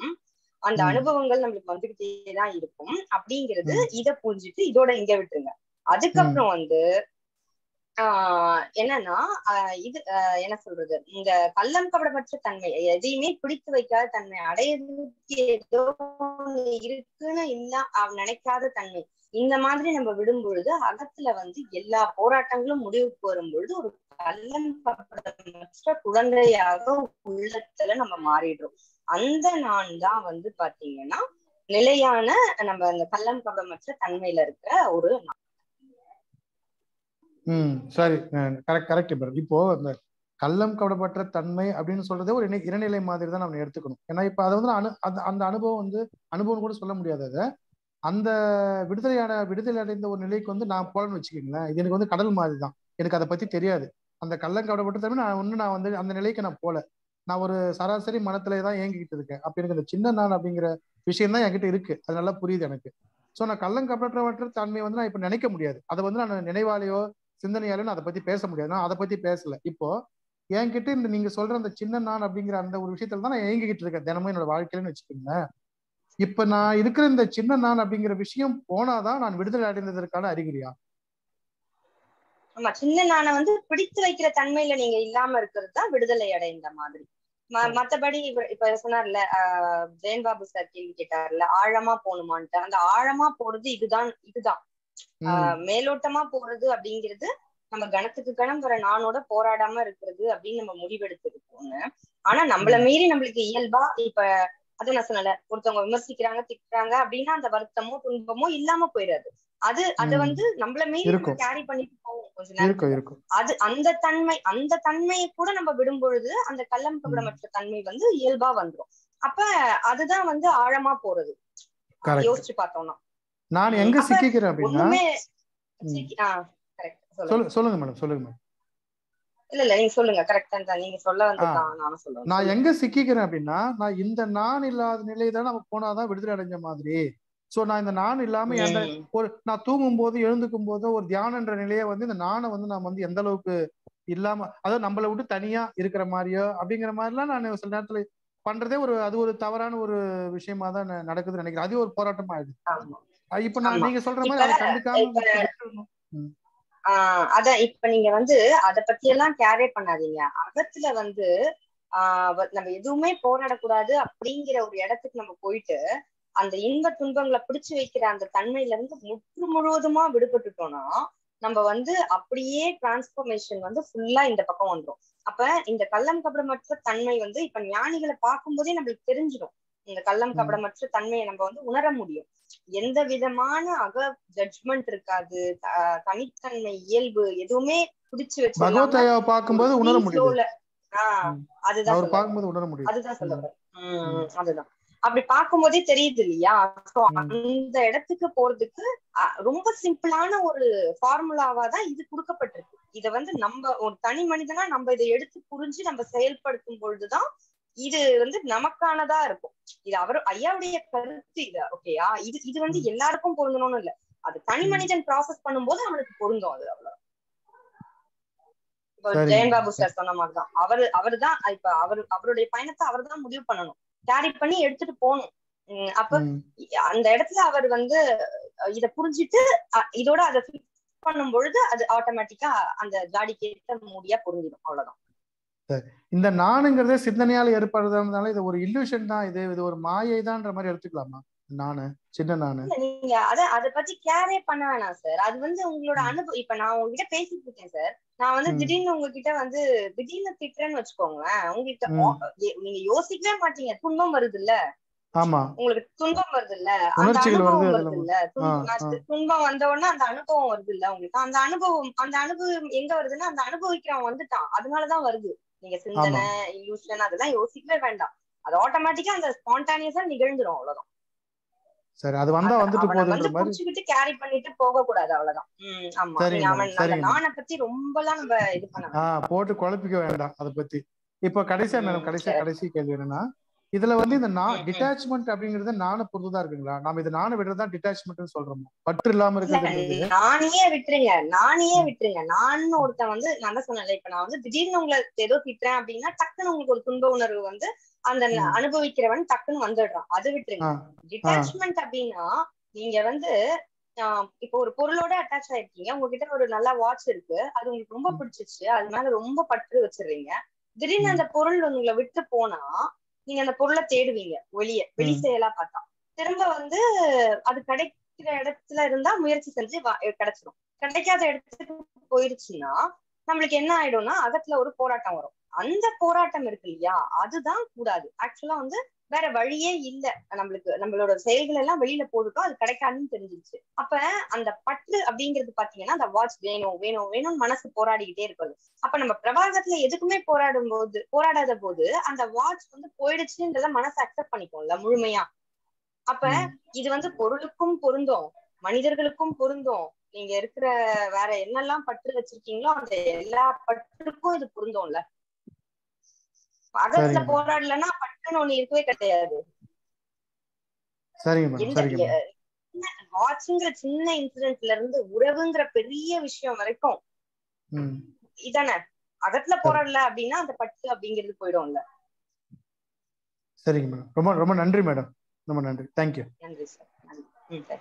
அந்த. அனுபவங்கள் நம்மளுக்கு வந்துகிட்டே தான் இருக்கும். அப்படிங்கிறது. இத புரிஞ்சுட்டு இதோட இங்க விட்டுருங்க. அதுக்கப்புறம் வந்து ஆஹ் என்னன்னா இது என்ன சொல்றது இந்த கள்ளம் கவடமற்ற தன்மை எதையுமே பிடித்து வைக்காத தன்மை அடையறதுக்கு ஏதோ இருக்குன்னு இல்ல நினைக்காத தன்மை இந்த மாதிரி நம்ம விடும் பொழுது அகத்துல வந்து எல்லா போராட்டங்களும் முடிவுக்கு வரும் பொழுது ஒரு கள்ளம் கபடமற்ற குழந்தையாக உள்ளத்துல நம்ம மாறிடுறோம் அந்த நான் தான் வந்து பாத்தீங்கன்னா நிலையான நம்ம அந்த கள்ளம் கபடமற்ற தன்மையில இருக்கிற ஒரு நான். ம் சரி கரெக்ட் கரெக்ட் பிரதர் இப்போ அந்த கள்ளம் கவடப்பட்ட தன்மை அப்படின்னு சொல்றதே ஒரு இணை- இடைநிலை மாதிரி தான் நம்ம எடுத்துக்கணும். ஏன்னா இப்போ அதை வந்து அனு அந்த அந்த அனுபவம் வந்து அனுபவம் கூட சொல்ல முடியாது அதை. அந்த விடுதலையான விடுதலை அடைந்த ஒரு நிலைக்கு வந்து நான் போலன்னு வச்சுக்கோங்களேன். இது எனக்கு வந்து கடல் மாதிரி தான். எனக்கு அதை பத்தி தெரியாது. அந்த கள்ளம் கவடப்பட்ட தன்மை நான் ஒன்னும் நான் வந்து அந்த நிலைக்கு நான் போல. நான் ஒரு சராசரி மனத்திலே தான் இயங்கிக்கிட்டு இருக்கேன். அப்ப எனக்கு அந்த சின்ன நான் அப்படிங்கிற விஷயம் தான் என்கிட்ட இருக்கு. அது நல்லா புரியுது எனக்கு. ஸோ நான் கள்ளம் கபடற்ற தன்மை வந்து நான் இப்போ நினைக்க முடியாது. அதை வந்து நான் நினைவாலையோ சிந்தனையாலும் அதை பத்தி பேச முடியாது. நான் அதை பத்தி பேசல. இப்போ என்கிட்ட இந்த நீங்க சொல்ற அந்த சின்ன நான் அப்படிங்கிற அந்த ஒரு விஷயத்துல தான் நான் இயங்கிக்கிட்டு இருக்கேன். தினமும் என்னோட வாழ்க்கையிலன்னு வச்சுக்கோங்களேன். இப்ப நான் இருக்கிற இந்த சின்ன நான் அப்படிங்கிற விஷயம் போனாதான் நான் விடுதலை அடைந்ததற்கான அறிகுறியா? ஆமா சின்ன நானை வந்து பிடித்து வைக்கிற தன்மையில நீங்க இல்லாம இருக்கிறது தான் விடுதலை அடைந்த மாதிரி. மத்தபடி இப்ப சொன்னார்ல ஜெயன் பாபு சார் கேள்வி கேட்டார்ல ஆழமா போகணுமான்ட்டு. அந்த ஆழமா போறது இதுதான் இதுதான். மேலோட்டமா போறது அப்படிங்கிறது நம்ம கணத்துக்கு கணம் வர நானோட போராடாம இருக்கிறது அப்படின்னு நம்ம முடிவெடுத்திருக்கோம்னு ஆனா நம்மள மீறி நம்மளுக்கு இயல்பா இப்ப அது நான் சொன்னல ஒருத்தவங்க விமர்சிக்கிறாங்க திட்டுறாங்க அப்படின்னா அந்த வருத்தமோ துன்பமோ இல்லாம போயிடாது அது அது. வந்து நம்மள மீறி. கேரி பண்ணிட்டு போவோம் கொஞ்ச நேரம். அது அந்த தன்மை அந்த தன்மையை கூட நம்ம விடும் பொழுது அந்த கள்ளம் கபடமற்ற தன்மை வந்து இயல்பா வந்துரும். அப்ப அதுதான் வந்து ஆழமா போறது. யோசிச்சு பார்த்தோம்னா. நான் எங்க சிக்கிக்கிறேன் அப்படின்னா சொல்லுங்க. சொல்லு சொல்லுங்க மேடம் சொல்லுங்க மேடம். இல்ல இல்ல நீங்க சொல்லுங்க கரெக்டா நீங்க சொல்ல வந்து நான் எங்க சிக்கிக்கிறேன் அப்படின்னா நான் இந்த நான் இல்லாத நிலையை தான் நம்ம போனாதான் விடுதலை அடைஞ்ச மாதிரி. சோ நான் இந்த நான் இல்லாம ஒரு நான் தூங்கும் போது எழுந்துக்கும் போது ஒரு தியானன்ற நிலையை வந்து இந்த நானை வந்து நான் வந்து எந்த அளவுக்கு இல்லாம அதாவது நம்மளை விட்டு தனியா இருக்கிற மாதிரியோ அப்படிங்கிற மாதிரிலாம் நான் சில நேரத்துல பண்றதே ஒரு அது ஒரு தவறான ஒரு விஷயமா தான் நடக்குதுன்னு நினைக்கிறேன். அது ஒரு போராட்டமா ஆயிடுது இப்ப நான் ஆமா. நீங்க சொல்ற இப்ப- மாதிரி அதை கண்டுக்காம இப்ப- விட்டுறணும். ஆஹ் அதான் இப்ப நீங்க வந்து அத பத்தி எல்லாம் கேரே பண்ணாதீங்க அகத்துல வந்து ஆஹ் நம்ம எதுவுமே போராடக்கூடாது அப்படிங்கிற ஒரு இடத்துக்கு நம்ம போயிட்டு அந்த இன்ப துன்பங்களை பிடிச்சு வைக்கிற அந்த தன்மையில இருந்து முற்று முழுவதுமா விடுபட்டுட்டோம்னா நம்ம வந்து அப்படியே டிரான்ஸ்பர்மேஷன் வந்து ஃபுல்லா இந்த பக்கம் வந்துரும் அப்ப இந்த கள்ளம் கபடமற்ற தன்மை வந்து இப்ப ஞானிகளை பார்க்கும்போதே நம்மளுக்கு தெரிஞ்சிடும் இந்த கள்ளம். கபடமற்ற தன்மையை நம்ம வந்து உணர முடியும் எந்த விதமான அக ஜட்ஜ்மெண்ட் இருக்காது. தனித்தன்மை இயல்பு எதுவுமே பிடிச்சு வச்சு பகவத் இல்லாம ஐயாவை பார்க்கும்போது உணர free முடியுது. flow ல- ஆஹ் ம். அதுதான். பார்க்கும்போது உணர முடியுது. அதுதான் சொல்ல வரேன் உம் அதுதான். அப்படி பார்க்கும்போதே தெரியுது இல்லையா. அந்த இடத்துக்கு போறதுக்கு ரொம்ப சிம்பிளான ஒரு ஃபார்முலாவா தான் இது கொடுக்கப்பட்டிருக்கு. இத வந்து நம்ம ஒரு தனி மனிதனா நம்ம இதை எடுத்து புரிஞ்சு நம்ம செயல்படுத்தும் பொழுதுதான் இது வந்து நமக்கானதா இருக்கும். இது அவர் ஐயாவுடைய கருத்து இது ஓகேயா இது இது வந்து எல்லாருக்கும் பொருந்தணும்னு இல்ல. அது தனி. மனிதன் ப்ராசஸ் பண்ணும்போது அவனுக்கு பொருந்தும் அது அவ்வளவு. இப்போ. ஜெயன் பாபு சார் சொன்ன மாதிரிதான். அவரு அவருதான் இப்ப அவரு அவருடைய பயணத்தை அவர்தான் முடிவு பண்ணணும். கேரி பண்ணி எடுத்துட்டு போகணும். அப்ப. அந்த இடத்துல அவர் வந்து இத புரிஞ்சுட்டு இதோட அதை பண்ணும் பொழுது அது ஆட்டோமேட்டிக்கா அந்த ஜாடிக்கு ஏற்ற மூடியா பொருந்திடும். அவ்வளவுதான். இந்த நானுங்கிறதே சிந்தனையால ஏற்படுறதுனால இது ஒரு இல்லூஷன் தான் இது இது ஒரு மாயை தான்ற மாதிரி எடுத்துக்கலாமா? நானு சின்ன நானு. நீங்க அத அத பத்தி கேரே பண்ண வேணாம் சார் அது வந்து உங்களோட. அனுபவம் இப்ப நான் உங்ககிட்ட பேசிட்டு இருக்கேன் சார் நான் வந்து. திடீர்னு உங்ககிட்ட வந்து திடீர்னு திட்டுறேன்னு வச்சுக்கோங்களேன் ஏ- நீங்க யோசிக்கவே மாட்டீங்க. துன்பம் வருது இல்ல ஆமா. உங்களுக்கு துன்பம் வருது இல்ல அந்த அனுபவம் வருது இல்ல துன்பம் வந்த உடனே அந்த அனுபவம் வருது இல்ல உங்களுக்கு. அந்த அனுபவம் அந்த அனுபவம் எங்க வருதுன்னா அந்த அனுபவிக்கிறவன் வந்துட்டான். அதனாலதான் வருது. நீங்க சிந்தனை இல்லூஷன் அதெல்லாம் யோசிக்கவே வேண்டாம். அது ஆட்டோமேட்டிக்கா அந்த ஸ்பான்டானியஸா நிகழ்ந்துரும் அவ்வளவுதான். சரி அது வந்தா வந்துட்டு போகுதுன்ற மாதிரி? புடிச்சுக்கிட்டு கேரி பண்ணிட்டு போக கூடாது அவ்வளவுதான் ஆமா. அவன் அந்த. நானை பத்தி ரொம்பலாம் நம்ம இது பண்ண போட்டு குழப்பிக்க வேண்டாம் அதை பத்தி. இப்போ கடைசியா மேடம் கடைசியா. கடைசி கேள்வி என்னன்னா இதுல வந்து இந்த நான். டிட்டாச்மெண்ட் அப்படிங்கிறது நானு பொறுத்துதான் இருக்குங்களா? நாம இது நானு விடுறதா டிட்டாச்மெண்ட்னு சொல்றோம்? பற்று இல்லாம இல்ல இருக்கிறது நானே விட்டுருங்க. நானே விட்டுருங்க. நான் ஒருத்தன் வந்து நான் தான் சொன்னேன்ல இப்ப நான் வந்து திடீர்னு உங்களை ஏதோ திட்டுறேன் அப்படின்னா டக்குன்னு உங்களுக்கு ஒரு துன்ப உணர்வு வந்து அந்த. அனுபவிக்கிறவன் டக்குன்னு வந்துடுறான். அது விட்டுருங்க. டிட்டாச்மெண்ட் அப்படின்னா நீங்க வந்து இப்போ ஒரு பொருளோட அட்டாச் ஆயிருக்கீங்க. உங்ககிட்ட ஒரு நல்ல வாட்ச் இருக்கு. அது உங்களுக்கு ரொம்ப. பிடிச்சிச்சு அது மேல ரொம்ப பற்று வச்சிடுறீங்க. திடீர்னு. அந்த பொருள் உங்களை விட்டு போனா நீங்க அந்த பொருளை தேடுவீங்க வெளியே வெளி. செயலா பார்த்தா. திரும்ப வந்து அது கிடைக்கிற இடத்துல இருந்தா முயற்சி செஞ்சு கிடைச்சிடும் கிடைக்காத இடத்துக்கு போயிருச்சுன்னா நம்மளுக்கு என்ன ஆயிடும்னா அகத்துல ஒரு போராட்டம் வரும். அந்த போராட்டம் இருக்கு இல்லையா? அதுதான் கூடாது. ஆக்சுவலா வந்து வேற வழியே இல்ல. நம்மளுக்கு நம்மளோட செயல்கள் எல்லாம் வெளியில போட்டுட்டோம் அது கிடைக்காதுன்னு தெரிஞ்சிருச்சு. அப்ப அந்த பற்று அப்படிங்கிறது பாத்தீங்கன்னா அந்த வாட்ச் வேணும் வேணும் வேணும்னு மனசு போராடிக்கிட்டே இருக்குது அப்ப நம்ம பிரபாகத்துல எதுக்குமே போராடும் போது போராடாத போது அந்த வாட்ச் வந்து போயிடுச்சுன்றத மனசு அக்செப்ட் பண்ணிக்கும்ல முழுமையா. அப்ப. இது வந்து பொருளுக்கும் பொருந்தும் மனிதர்களுக்கும் பொருந்தும். நீங்க இருக்கிற வேற என்னெல்லாம் பற்று வச்சிருக்கீங்களோ அந்த எல்லா பற்றுக்கும் இது பொருந்தும்ல. அகத்துல. போராடலன்னா பற்றுன்னு ஒண்ணு இருக்கவே கிடையாது. வாட்ச்ங்கிற சின்ன இன்சிடென்ட்ல இருந்து உறவுங்கிற பெரிய விஷயம் வரைக்கும் ம். இதானே? அகத்துல போராடல அப்படின்னா அந்த பற்று அப்படிங்கிறது போயிடும்ல. சரிங்க மேடம். ரொம்ப ரொம்ப நன்றி மேடம். ரொம்ப நன்றி. தேங்க்யூ நன்றி சார். நன்றி.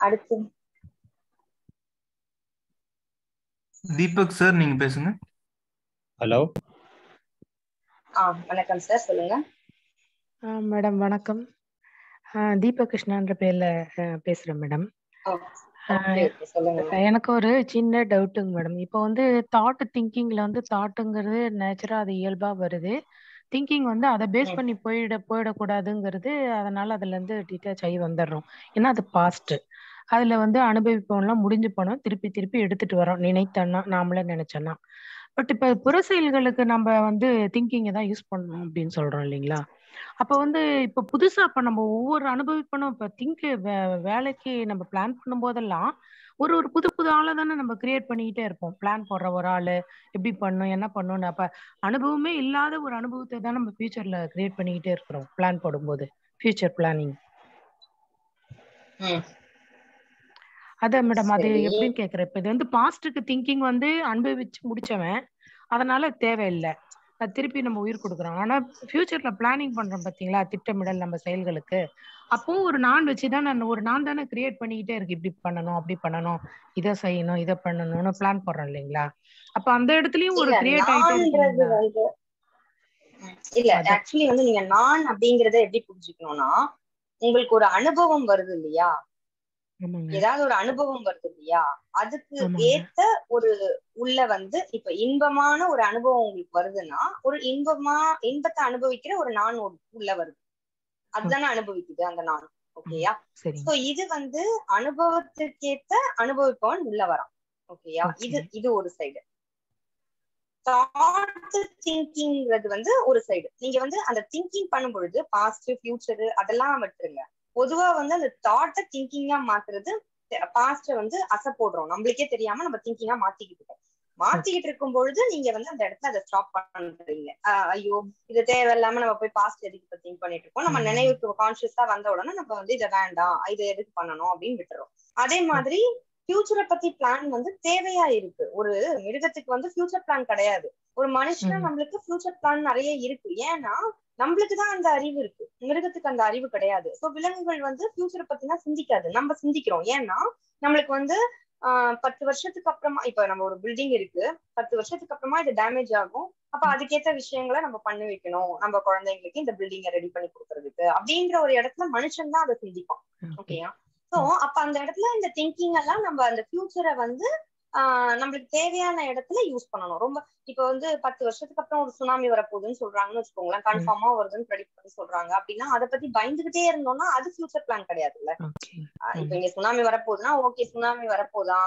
அடுத்து. தீபக் சார் நீங்க பேசுங்க. ஹலோ ஆ வணக்கம் சார் சொல்லுங்க. ஆ மேடம் வணக்கம். ஆ, தீபா கிருஷ்ணான்ற பேர்ல பேசுறேன் மேடம். எனக்கு ஒரு சின்ன டவுட்டுங்க மேடம். இப்போ வந்து தாட் திங்கிங்ல வந்து தாட்டுங்கிறது நேச்சரா அது இயல்பா வருது. திங்கிங் வந்து அதை பேஸ். பண்ணி போயிட போயிடக்கூடாதுங்கிறது அதனால அதுல இருந்து டிட்டாச் ஆகி வந்துடுறோம். ஏன்னா அது பாஸ்ட் அதுல வந்து அனுபவிப்போம்லாம் முடிஞ்சு போனோம் திருப்பி திருப்பி எடுத்துட்டு வரோம். நினைத்தோன்னா நாமளே நினைச்சோன்னா பட் இப்ப புற செயல்களுக்கு நம்ம வந்து திங்கிங்கை தான் யூஸ் பண்ணணும் அப்படின்னு சொல்றோம் இல்லைங்களா? அப்ப வந்து இப்ப புதுசா இப்ப நம்ம ஒவ்வொரு அனுபவிப்பனும் இப்ப திங்க் வேலைக்கு நம்ம பிளான் பண்ணும் போதெல்லாம் ஒரு ஒரு புது புது ஆளை தானே நம்ம கிரியேட் பண்ணிக்கிட்டே இருப்போம். பிளான் போடுற ஒரு ஆளு எப்படி பண்ணும் என்ன பண்ணணும்னு அப்ப அனுபவமே இல்லாத ஒரு அனுபவத்தை தான் நம்ம ஃபியூச்சர்ல கிரியேட் பண்ணிக்கிட்டே இருக்கிறோம். பிளான் போடும்போது. ஃபியூச்சர் பிளானிங் ம். அதான் மேடம் அது. எப்படின்னு கேக்குறேன். இப்ப இது வந்து பாஸ்டுக்கு திங்கிங் வந்து அனுபவிச்சு முடிச்சவன். அதனால தேவையில்லை. அது திருப்பி நம்ம உயிர் கொடுக்குறோம். ஆனா ஃபியூச்சர்ல பிளானிங் பண்றோம் பாத்தீங்களா? திட்டமிடல் நம்ம செயல்களுக்கு. அப்போ ஒரு நான் வச்சுதான் நான் ஒரு நான் தானே கிரியேட் பண்ணிக்கிட்டே இருக்கு. இப்படி பண்ணணும் அப்படி பண்ணணும். இதை செய்யணும் இதை பண்ணணும்னு பிளான் போடுறோம் இல்லைங்களா? அப்ப அந்த இடத்துலயும் ஒரு கிரியேட் ஆயிட்டே இல்ல. ஆக்சுவலி வந்து நீங்க நான் அப்படிங்கறத எப்படி புரிஞ்சுக்கணும்னா உங்களுக்கு ஒரு அனுபவம் வருது இல்லையா? ஏதாவது ஒரு அனுபவம் வருது இல்லையா? அதுக்கு. ஏத்த ஒரு உள்ள வந்து இப்ப இன்பமான ஒரு அனுபவம் உங்களுக்கு வருதுன்னா ஒரு இன்பமா இன்பத்தை அனுபவிக்கிற ஒரு நான் உள்ள வருது. அதுதானே அனுபவிக்குது அந்த நான் ஓகேயா? சோ இது வந்து அனுபவத்திற்கேத்த அனுபவிப்பவன் உள்ள வரான் ஓகேயா. இது இது ஒரு சைடு தாட் திங்கிங்கிறது வந்து ஒரு சைடு நீங்க வந்து அந்த திங்கிங் பண்ணும் பொழுது பாஸ்ட் ஃபியூச்சர் அதெல்லாம் விட்டுருங்க. பொதுவா வந்து அந்த தாட்டை திங்கிங்கா மாத்துறது பாஸ்ட வந்து அசை போடுறோம். நம்மளுக்கே தெரியாம நம்ம திங்கிங்கா மாத்திக்கிட்டு இருக்கோம். மாத்திக்கிட்டு இருக்கும் பொழுது நீங்க வந்து அந்த இடத்துல அதை ஸ்டாப் பண்றீங்க. ஐயோ இது தேவையில்லாம நம்ம போய் பாஸ்ட் எதுக்கு இப்ப திங்க் பண்ணிட்டு இருக்கோம்? நம்ம. நினைவுக்கு கான்சியஸா வந்த உடனே நம்ம வந்து இதை வேண்டாம் இது எதுக்கு பண்ணணும் அப்படின்னு விட்டுறோம். அதே மாதிரி ஃபியூச்சரை பத்தி பிளான் வந்து தேவையா இருக்கு. ஒரு மிருகத்துக்கு வந்து ஃபியூச்சர் பிளான் கிடையாது. ஒரு மனுஷன். நம்மளுக்கு ஃபியூச்சர் பிளான் நிறைய இருக்கு. ஏன்னா நம்மளுக்கு தான் அந்த அறிவு இருக்கு. மிருகத்துக்கு அந்த அறிவு கிடையாது. சோ விலங்குகள் வந்து ஃபியூச்சரை பத்தினா சிந்திக்காது. நம்ம சிந்திக்கிறோம். ஏன்னா நம்மளுக்கு வந்து ஆஹ் பத்து வருஷத்துக்கு அப்புறமா இப்ப நம்ம ஒரு பில்டிங் இருக்கு. பத்து வருஷத்துக்கு அப்புறமா இது டேமேஜ் ஆகும். அப்ப அதுக்கேத்த விஷயங்களை நம்ம பண்ணி வைக்கணும். நம்ம குழந்தைங்களுக்கு இந்த பில்டிங்கை ரெடி பண்ணி கொடுக்கறதுக்கு அப்படின்ற ஒரு இடத்துல மனுஷன் தான் அதை சிந்திப்பான். ஓகே. ஓகேயா? சோ அப்ப அந்த இடத்துல இந்த திங்கிங் எல்லாம் நம்ம அந்த ஃபியூச்சரை வந்து ஆஹ் நம்மளுக்கு தேவையான இடத்துல யூஸ் பண்ணணும். ரொம்ப இப்ப வந்து பத்து வருஷத்துக்கு அப்புறம் ஒரு சுனாமி வரப்போகுதுன்னு சொல்றாங்கன்னு வச்சுக்கோங்களேன். கன்ஃபார்மா வருதுன்னு ப்ரெடிக்ட் பண்ணி சொல்றாங்க. அப்படின்னா அதை பத்தி பயந்துகிட்டே இருந்தோம்னா அது ஃபியூச்சர் பிளான் கிடையாதுல்ல. இப்ப இங்க சுனாமி வரப்போகுதுன்னா ஓகே சுனாமி வரப்போதா?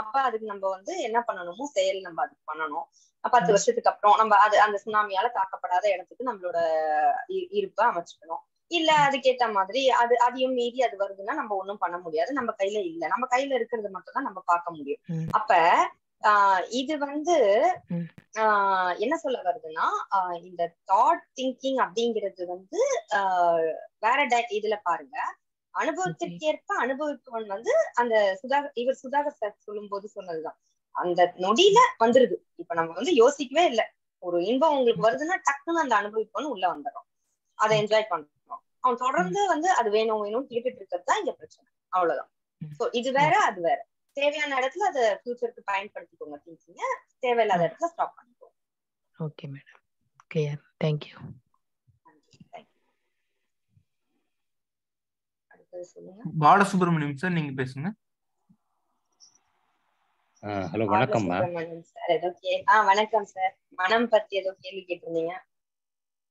அப்ப அதுக்கு நம்ம வந்து என்ன பண்ணணுமோ செயல் நம்ம அதுக்கு பண்ணணும். பத்து. வருஷத்துக்கு அப்புறம் நம்ம அது அந்த சுனாமியால தாக்கப்படாத இடத்துக்கு நம்மளோட இருப்பை அமைச்சுக்கணும். இல்ல அதுக்கேத்த மாதிரி அது அதையும் மீறி அது வருதுன்னா நம்ம ஒண்ணும் பண்ண முடியாது. நம்ம கையில இல்ல. நம்ம கையில இருக்கிறது மட்டும் தான் நம்ம பார்க்க முடியும். அப்ப ஆஹ் இது வந்து. ஆஹ் என்ன சொல்ல வருதுன்னா இந்த தாட் திங்கிங் அப்படிங்கிறது வந்து வேற ட- இதுல பாருங்க. அனுபவத்திற்கேற்ப அனுபவிப்பவன் வந்து அந்த சுதாகர் இவர் சுதாகர் சார் சொல்லும் போது சொன்னதுதான். அந்த நொடியில வந்துருது. இப்ப நம்ம வந்து யோசிக்கவே இல்லை. ஒரு இன்பம் உங்களுக்கு வருதுன்னா டக்குன்னு அந்த அனுபவிப்பவன் உள்ள வந்துடும் அதை என்ஜாய் பண்றோம் அவன் தொடர்ந்து வந்து அது வேணும் வேணும் கேட்டுட்டு இருக்கிறது தான் இங்க பிரச்சனை. அவ்வளவுதான். சோ இது வேற அது வேற. தேவையான இடத்துல அதை ஃபியூச்சருக்கு பயன்படுத்திக்கோங்க திங்கிங்க தேவையில்லாத இடத்துல ஸ்டாப் பண்ணிக்கோங்க. Okay madam clear thank you Balasubramaniam sir நீங்க பேசுங்க. ஹலோ ஆ வணக்கம் சார். மனம் பத்தி ஏதோ கேள்வி கேட்டிருந்தீங்க.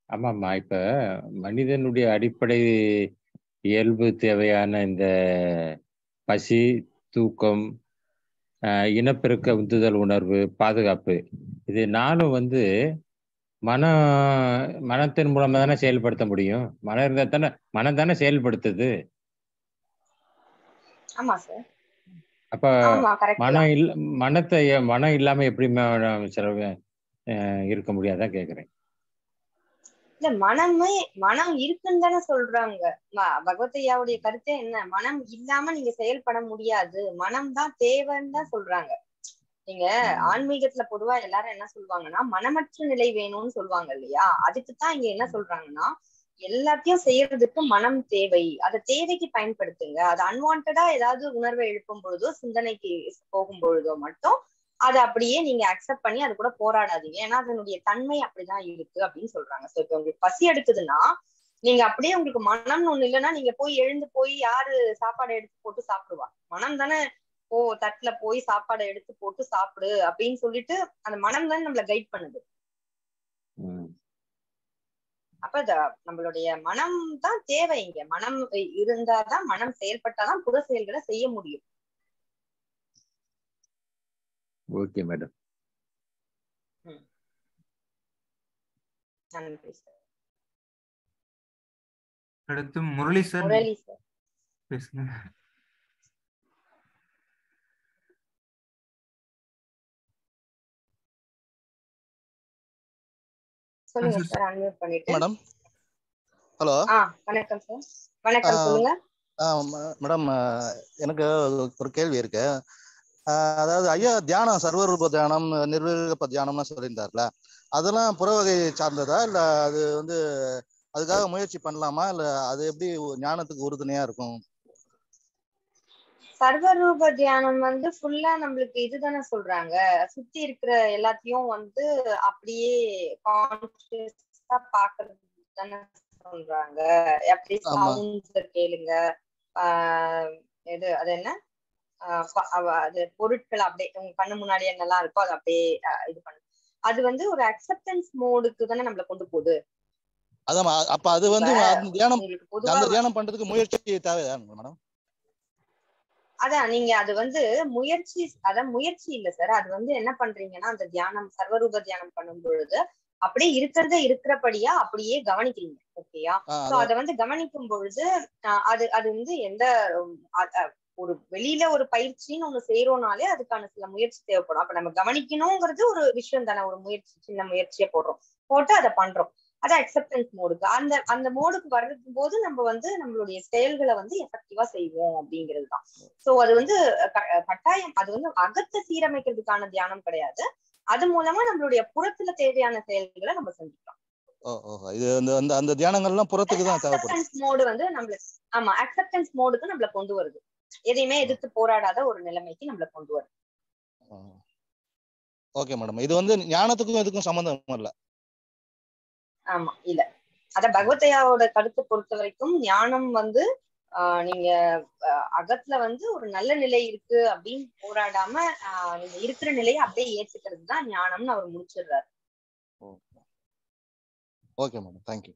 ஆமாம்மா. இப்ப மனிதனுடைய அடிப்படை இயல்பு தேவையான இந்த பசி தூக்கம் இனப்பெருக்க உந்துதல் உணர்வு பாதுகாப்பு இது நானும் வந்து மன மனத்தின் மூலமா தானே செயல்படுத்த முடியும். மனம் இருந்தா தானே மனம் தானே செயல்படுத்துது. ஆமா சார். அப்ப ஆமா கரெக்ட் மனம் இல்ல மனத்தை மனம் இல்லாம எப்படி ம- சில இருக்க முடியாதான் கேக்குறேன். இல்ல மனமே மனம் இருக்குன்னு தானே சொல்றாங்க. பகவத்தையாவுடைய கருத்தே என்ன? மனம் இல்லாம நீங்க செயல்பட முடியாது. மனம் தான் தேவைன்னு தான் சொல்றாங்க. நீங்க ஆன்மீகத்துல பொதுவா எல்லாரும் என்ன சொல்லுவாங்கன்னா மனமற்ற நிலை வேணும்னு சொல்லுவாங்க இல்லையா? அதுக்கு தான் இங்க என்ன சொல்றாங்கன்னா எல்லாத்தையும் செய்யறதுக்கு மனம் தேவை. அதை தேவைக்கு பயன்படுத்துங்க. அது அன்வான்டா ஏதாவது உணர்வை எழுப்பும் பொழுதோ சிந்தனைக்கு போகும் பொழுதோ மட்டும் அதை அப்படியே நீங்க அக்செப்ட் பண்ணி அது கூட போராடாதீங்க. ஏன்னா அதனுடைய தன்மை அப்படிதான் இருக்கு அப்படின்னு சொல்றாங்க. சோ இப்ப உங்களுக்கு பசி எடுக்குதுன்னா நீங்க அப்படியே உங்களுக்கு மனம்னு ஒண்ணு இல்லைன்னா நீங்க போய் எழுந்து போய் யாரு சாப்பாடு எடுத்து போட்டு சாப்பிடுவா? மனம் தானே ஓ தட்டுல போய் சாப்பாடை எடுத்து போட்டு சாப்பிடு அப்படின்னு சொல்லிட்டு அந்த மனம் தானே நம்மள கைட் பண்ணுது. அப்ப நம்மளுடைய மனம் தான் தேவை இங்க. மனம் இருந்தாதான் மனம் செயல்பட்டாதான் புற செயல்களை செய்ய முடியும். ஓகே மேடம் சார் அடுத்து முரளி சார் முரளி சார் பேசுங்க. மேடம் ஹலோ ஆ வணக்கம் சார் வணக்கம் மேடம் எனக்கு ஒரு கேள்வி இருக்கு. அதாவது ஐயா தியானம் சர்வரூப தியானம் நிர்விகல்ப தியானம்லாம் சொல்லியிருந்தார்ல. அதெல்லாம் புறவகை சார்ந்ததா? இல்ல அது வந்து அதுக்காக முயற்சி பண்ணலாமா? இல்ல அது எப்படி ஞானத்துக்கு உறுதுணையா இருக்கும்? சர்வரூப தியானம் வந்து ஃபுல்லா நம்மளுக்கு இதுதானே சொல்றாங்க. சுத்தி இருக்கிற எல்லாத்தையும் வந்து அப்படியே கான்சியஸா பாக்குறது தானே சொல்றாங்க. அப்படி ஆமா. சவுண்ட்ஸ் கேளுங்க. ஆஹ் இது அது என்ன? அது பொருட்கள் அப்படியே உங்க கண்ணு முன்னாடி என்னெல்லாம் இருக்கோ அதை அப்படியே இது பண்ணு அது வந்து ஒரு அக்செப்டன்ஸ் மோடுக்கு தானே நம்மள கொண்டு போகுது. அதான் அப்ப அது வந்து அந்த தியானம் அந்த பண்றதுக்கு முயற்சி தேவையா மேடம் அதான் நீங்க அது வந்து முயற்சி அதான் முயற்சி இல்ல சார் அது வந்து என்ன பண்றீங்கன்னா அந்த தியானம் சர்வரூப தியானம் பண்ணும் பொழுது அப்படியே இருக்கிறத இருக்கிறபடியா அப்படியே கவனிக்கிறீங்க ஓகேயா சோ அது- வந்து கவனிக்கும் பொழுது அது அது வந்து எந்த ஒரு வெளியில ஒரு பயிற்சின்னு ஒண்ணு செய்யறோம்னாலே அதுக்கான சில முயற்சி தேவைப்படும். அப்ப நம்ம கவனிக்கணுங்கிறது ஒரு விஷயம் தானே ஒரு முயற்சி சின்ன முயற்சியை போடுறோம். போட்டு அதை பண்றோம். அது அக்செப்டன்ஸ் மோடுக்கு அந்த அந்த மோடுக்கு வர்றது போது நம்ம வந்து நம்மளுடைய செயல்களை வந்து எஃபெக்டிவா செய்வோம் அப்படிங்கிறது தான். சோ அது வந்து கட்டாயம் அது வந்து அகத்தை சீரமைக்கிறதுக்கான தியானம் கிடையாது. அது மூலமா நம்மளுடைய புறத்துல தேவையான செயல்களை நம்ம செஞ்சுக்கலாம். இது அந்த அந்த தியானங்கள்லாம் புறத்துக்கு தான் தேவைப்படும் மோடு வந்து நம்மளுக்கு ஆமா அக்செப்டன்ஸ் மோடுக்கு நம்மள கொண்டு வருது. எதையுமே எதிர்த்து போராடாத ஒரு நிலைமைக்கு நம்மள கொண்டு வருது ஓகே மேடம். இது வந்து ஞானத்துக்கும் இதுக்கும் சம்மந்தம் இல்ல. ஆமா இல்ல. அத பகவத்தையாவோட கருத்தை பொறுத்த வரைக்கும் ஞானம் வந்து நீங்க அகத்துல வந்து ஒரு நல்ல நிலை இருக்கு அப்படின்னு போராடாம நீங்க இருக்கிற நிலையை அப்படியே ஏத்துக்கிறது தான் ஞானம்னு அவர் முடிச்சிடுறாரு. ஓகே. மேடம். தேங்க்யூ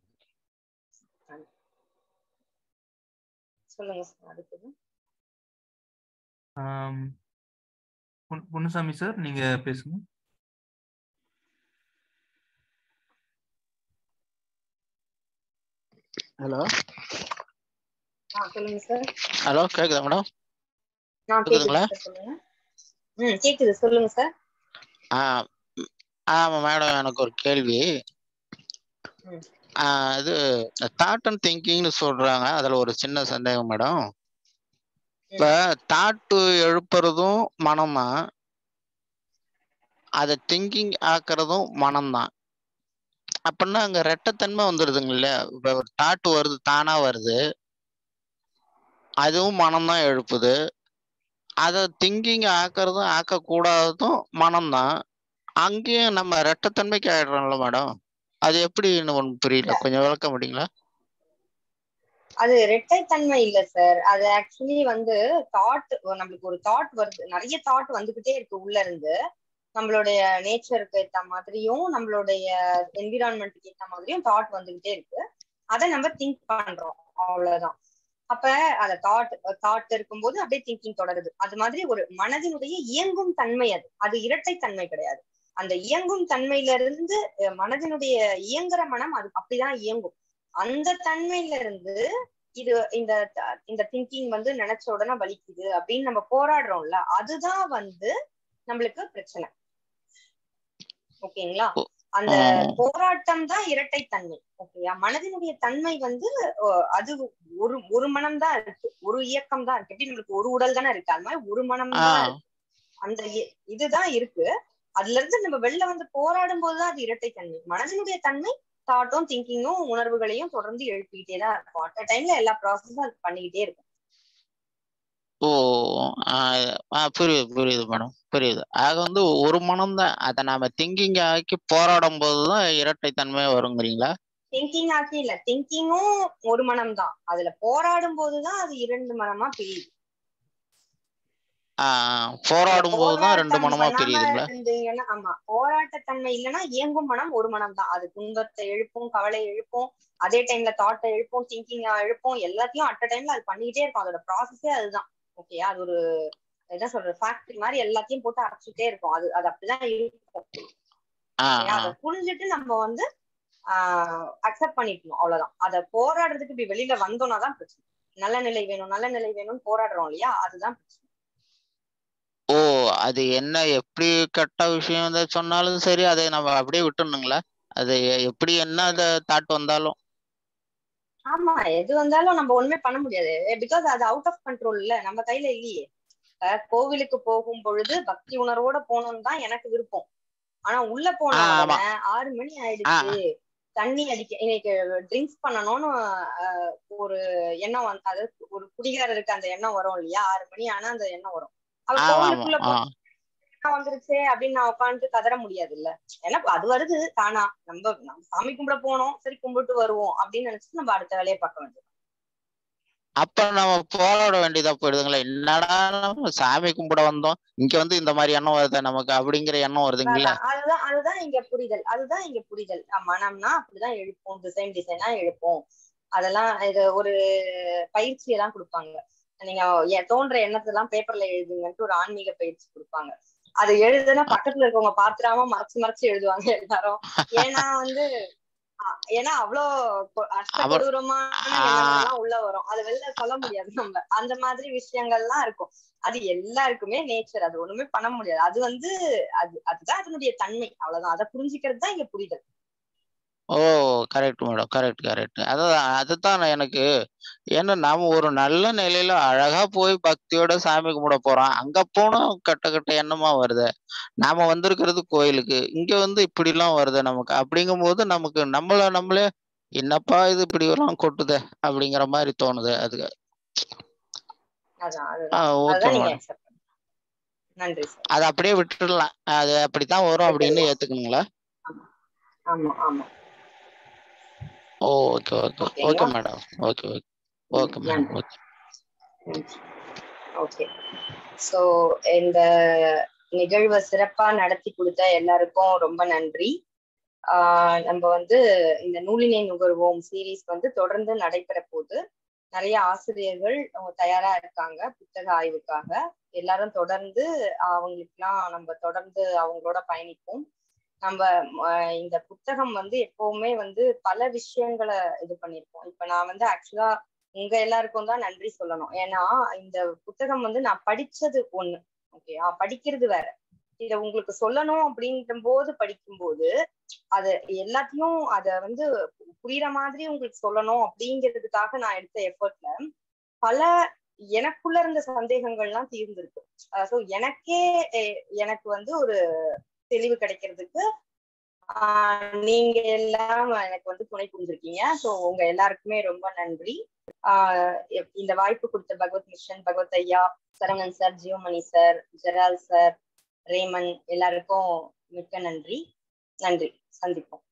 சொல்லுங்க சார் அடுத்தது. பொன்னுசாமி சார் நீங்க பேசுங்க. ஹலோ? ஆ சொல்லுங்க சார். ஹலோ கேக்குதா மேடம்? கேக்குதுங்களா? ம் கேக்குது சொல்லுங்க சார். ஆ ஆமா மேடம் எனக்கு ஒரு கேள்வி. இது தாட் அண்ட் திங்கிங்னு சொல்றாங்க. அதுல ஒரு சின்ன சந்தேகம் மேடம். இப்ப தாட்டு எழுப்புறதும் மனம்தான். அதை திங்கிங் ஆக்குறதும் மனம்தான். அப்படின்னா அங்க ரெட்டத்தன்மை வந்துடுதுங்க இல்லையா? இப்ப ஒரு தாட்டு வருது தானா வருது. அதுவும் மனம்தான் எழுப்புது. அதை திங்கிங் ஆக்குறதும் ஆக்கக்கூடாததும் மனம்தான். அங்கேயும் நம்ம ரெட்டத்தன்மைக்கு ஆயிடுறோம்ல மேடம் அது எப்படின்னு ஒன்றும் புரியல. கொஞ்சம் விளக்க முடியுங்களா? அது ரெட்டை தன்மை இல்ல சார் அது ஆக்சுவலி வந்து தாட் நம்மளுக்கு ஒரு தாட் வருது. நிறைய தாட் வந்துகிட்டே இருக்கு உள்ள இருந்து நம்மளுடைய நேச்சருக்கு ஏத்த மாதிரியும் நம்மளுடைய என்விரான்மெண்ட்டுக்கு ஏத்த மாதிரியும் தாட் வந்துகிட்டே இருக்கு. அதை நம்ம திங்க் பண்றோம். அவ்வளவுதான். அப்ப அந்த தாட் தாட் இருக்கும்போது அப்படியே திங்கிங் தொடருது. அது மாதிரி ஒரு மனதினுடைய இயங்கும் தன்மை அது. அது இரட்டை தன்மை கிடையாது. அந்த இயங்கும் தன்மையில இருந்து மனதினுடைய இயங்குற மனம் அது அப்படிதான் இயங்கும். அந்த தன்மையில இருந்து இது இந்த இந்த திங்கிங் வந்து நினைச்ச உடனே வலிக்குது அப்படின்னு நம்ம போராடுறோம்ல அதுதான் வந்து நம்மளுக்கு பிரச்சனை. ஓகேங்களா? அந்த. போராட்டம் தான் இரட்டைத்தன்மை ஓகேயா? மனதினுடைய தன்மை வந்து அது ஒரு ஒரு மனம் தான் இருக்கு ஒரு இயக்கம் தான் இருக்கு. எப்படி நம்மளுக்கு ஒரு உடல் தானே இருக்கு அது மாதிரி ஒரு மனம் தான் அந்த இதுதான் இருக்கு. அதுல இருந்து நம்ம வெளில வந்து போராடும் போதுதான் அது இரட்டைத்தன்மை மனதினுடைய தன்மை தாட்டும் திங்கிங்கும் உணர்வுகளையும் தொடர்ந்து எழுப்பிக்கிட்டே தான் இருக்கும். அட் டைம்ல எல்லா ப்ராசஸும் அது பண்ணிக்கிட்டே இருக்கும். ஓ புரியுது புரியுது மேடம். புரியுது. ஆக வந்து ஒரு மனம் தான். அதை நாம திங்கிங் ஆக்கி போராடும் போதுதான் இரட்டைத்தன்மை வருங்கிறீங்களா? திங்கிங் ஆக்கி இல்ல. திங்கிங்கும் ஒரு மனம் தான். அதுல போராடும் போதுதான் அது இரண்டு மனமா பிரியுது. போராடும் போதுதான் ரெண்டு மனமா பிரியுதுங்களா? ஆமா போராட்டத்தன்மை இல்லைன்னா இயங்கும் மனம் ஒரு மனம் தான் அது துன்பத்தை எழுப்பும் கவலை எழுப்பும் அதே டைம்ல தாட்டை எழுப்பும் திங்கிங் எழுப்பும் எல்லாத்தையும் அட் டைம்ல அது பண்ணிக்கிட்டே இருக்கும். அதோட ப்ராசஸே அதுதான். ஓகே அது ஒரு என்ன சொல்றது ஃபேக்டரி மாதிரி எல்லாத்தையும் போட்டு அரைச்சிட்டே இருக்கும். அது அது அப்படிதான் இருக்கும். அதை புரிஞ்சுட்டு நம்ம வந்து ஆஹ் அக்செப்ட் பண்ணிக்கணும். அவ்வளவுதான். அதை போராடுறதுக்கு இப்படி வெளியில வந்தோம்னா தான் பிரச்சனை. நல்ல நிலை வேணும் நல்ல நிலை வேணும்னு போராடுறோம் இல்லையா? அதுதான் பிரச்சனை. ஓ அது என்ன எப்படி கெட்ட விஷயம் சொன்னாலும் சரி அதை நம்ம அப்படியே விட்டுணுங்களா அது எ- எப்படி என்ன அது தாட் வந்தாலும். ஆமா எது வந்தாலும் நம்ம ஒண்ணுமே பண்ண முடியாது. பிகாஸ் அது அவுட் ஆஃப் கண்ட்ரோல் இல்ல. நம்ம கையில இல்லையே. இப்ப கோவிலுக்கு போகும் பொழுது பக்தி உணர்வோட போகணும்னு தான் எனக்கு விருப்பம். ஆனா உள்ள போன ஆ, ஆமா. உடனே ஆறு மணி ஆயிடுச்சு. தண்ணி அடிக்க இன்னைக்கு ட்ரிங்க்ஸ் பண்ணணும்னு ஒரு எண்ணம் வந்து அது ஒரு குடிகாரருக்கு அந்த எண்ணம் வரும் இல்லையா? ஆறு மணி ஆனா அந்த எண்ணம் வரும். கோவிலுக்குள்ள வந்துருச்சே அப்படின்னு நான் உட்காந்து கதற முடியாது இல்ல ஏன்னா அது வருது தானா? நம்ம சாமி கும்பிட போனோம். சரி கும்பிட்டு வருவோம் அப்படின்னு நினைச்சிட்டு நம்ம அடுத்த வேலையை பார்க்க வேண்டியது அப்ப நம்ம போராட வேண்டியதா போயிடுதுங்களா? என்னடா சாமி கும்பிட வந்தோம். இங்க வந்து இந்த மாதிரி எண்ணம் வருது நமக்கு அப்படிங்கிற எண்ணம் வருதுங்களா? அதுதான் அதுதான் இங்க புரிதல். அதுதான் இங்க புரிதல். மனம்னா அப்படிதான் எழுப்போம். டிசைன் டிசைனா எழுப்போம். அதெல்லாம் இது ஒரு பயிற்சி எல்லாம் கொடுப்பாங்க. நீங்க தோன்ற எண்ணத்தெல்லாம் பேப்பர்ல எழுதுங்கன்ட்டு ஒரு ஆன்மீக பயிற்சி கொடுப்பாங்க. அது எழுதுனா பக்கத்துல இருக்கவங்க பாத்துறாம மறைச்சு மறைச்சு எழுதுவாங்க எல்லாரும். ஏன்னா வந்து ஏன்னா அவ்வளோ எல்லாம் உள்ள வரும். அது வெளில சொல்ல முடியாது நம்ம. அந்த மாதிரி விஷயங்கள்லாம் இருக்கும். அது எல்லாருக்குமே நேச்சர் அது ஒண்ணுமே பண்ண முடியாது. அது வந்து அது அதுதான் அதனுடைய தன்மை. அவ்வளவுதான். அதை புரிஞ்சுக்கிறது தான் இங்க புரிதல். ஓ கரெக்ட் மேடம் கரெக்ட் கரெக்ட் அதான் அதுதான் எனக்கு ஏன்னா நாம ஒரு நல்ல நிலையில அழகா போய் பக்தியோட சாமி கும்பிட போறோம். அங்க போனா கட்ட கட்ட எண்ணமா வருது. நாம வந்திருக்கிறது கோயிலுக்கு. இங்க வந்து இப்படி எல்லாம் வருது நமக்கு. அப்படிங்கும்போது நமக்கு நம்மள நம்மளே என்னப்பா இது இப்படி எல்லாம் கொட்டுதே? அப்படிங்கிற மாதிரி தோணுது அதுக்கு. அதான் ஆ அதுதான் ஓகே அதுதான் நீங்க மேடம் பண்ணுங்க. நன்றி சார். அதை அப்படியே விட்டுடலாம் அது அப்படித்தான் வரும் அப்படின்னு ஏத்துக்கணுங்களா ஆமா ஆமா. ஓகே ஓகே ஓகே ஓகேங்களா madam okay okay okay madam okay okay so இந்த நிகழ்வை சிறப்பா நடத்தி கொடுத்த எல்லாருக்கும் ரொம்ப நன்றி. நம்ம வந்து இந்த நூலினை நுகர்வோம். சீரீஸ் வந்து தொடர்ந்து நடைபெற போகுது நிறைய ஆசிரியர்கள் அவங்க தயாரா இருக்காங்க புத்தக ஆய்வுக்காக. எல்லாரும் தொடர்ந்து அவங்களுக்குலாம் நம்ம தொடர்ந்து அவங்களோட பயணிப்போம். நம்ம இந்த புத்தகம் வந்து எப்பவுமே வந்து பல விஷயங்களை இது பண்ணிருக்கோம் இப்ப நான் வந்து ஆக்சுவலா உங்க எல்லாருக்கும் தான் நன்றி சொல்லணும். ஏன்னா இந்த புத்தகம் வந்து நான் படிச்சது ஒண்ணு. ஓகே படிக்கிறது வேற. இத உங்களுக்கு சொல்லணும் அப்படின்ற போது படிக்கும்போது அது எல்லாத்தையும் அத வந்து புரியுற மாதிரி உங்களுக்கு சொல்லணும் அப்படிங்கிறதுக்காக நான் எடுத்த எஃபர்ட்ல பல எனக்குள்ள இருந்த சந்தேகங்கள்லாம் தீர்ந்திருக்கு. ஸோ எனக்கே எனக்கு வந்து ஒரு தெளிவு கிடைக்கிறதுக்கு நீங்க எல்லாம் எனக்கு வந்து துணை புரிஞ்சிருக்கீங்க. ஸோ உங்க எல்லாருக்குமே ரொம்ப நன்றி. இந்த வாய்ப்பு கொடுத்த பகவத் மிஷன் பகவத் ஐயா Saravanan sir Jiyomani sir Gerald sir ramen எல்லாருக்கும் மிக்க நன்றி. நன்றி. சந்திப்போம்.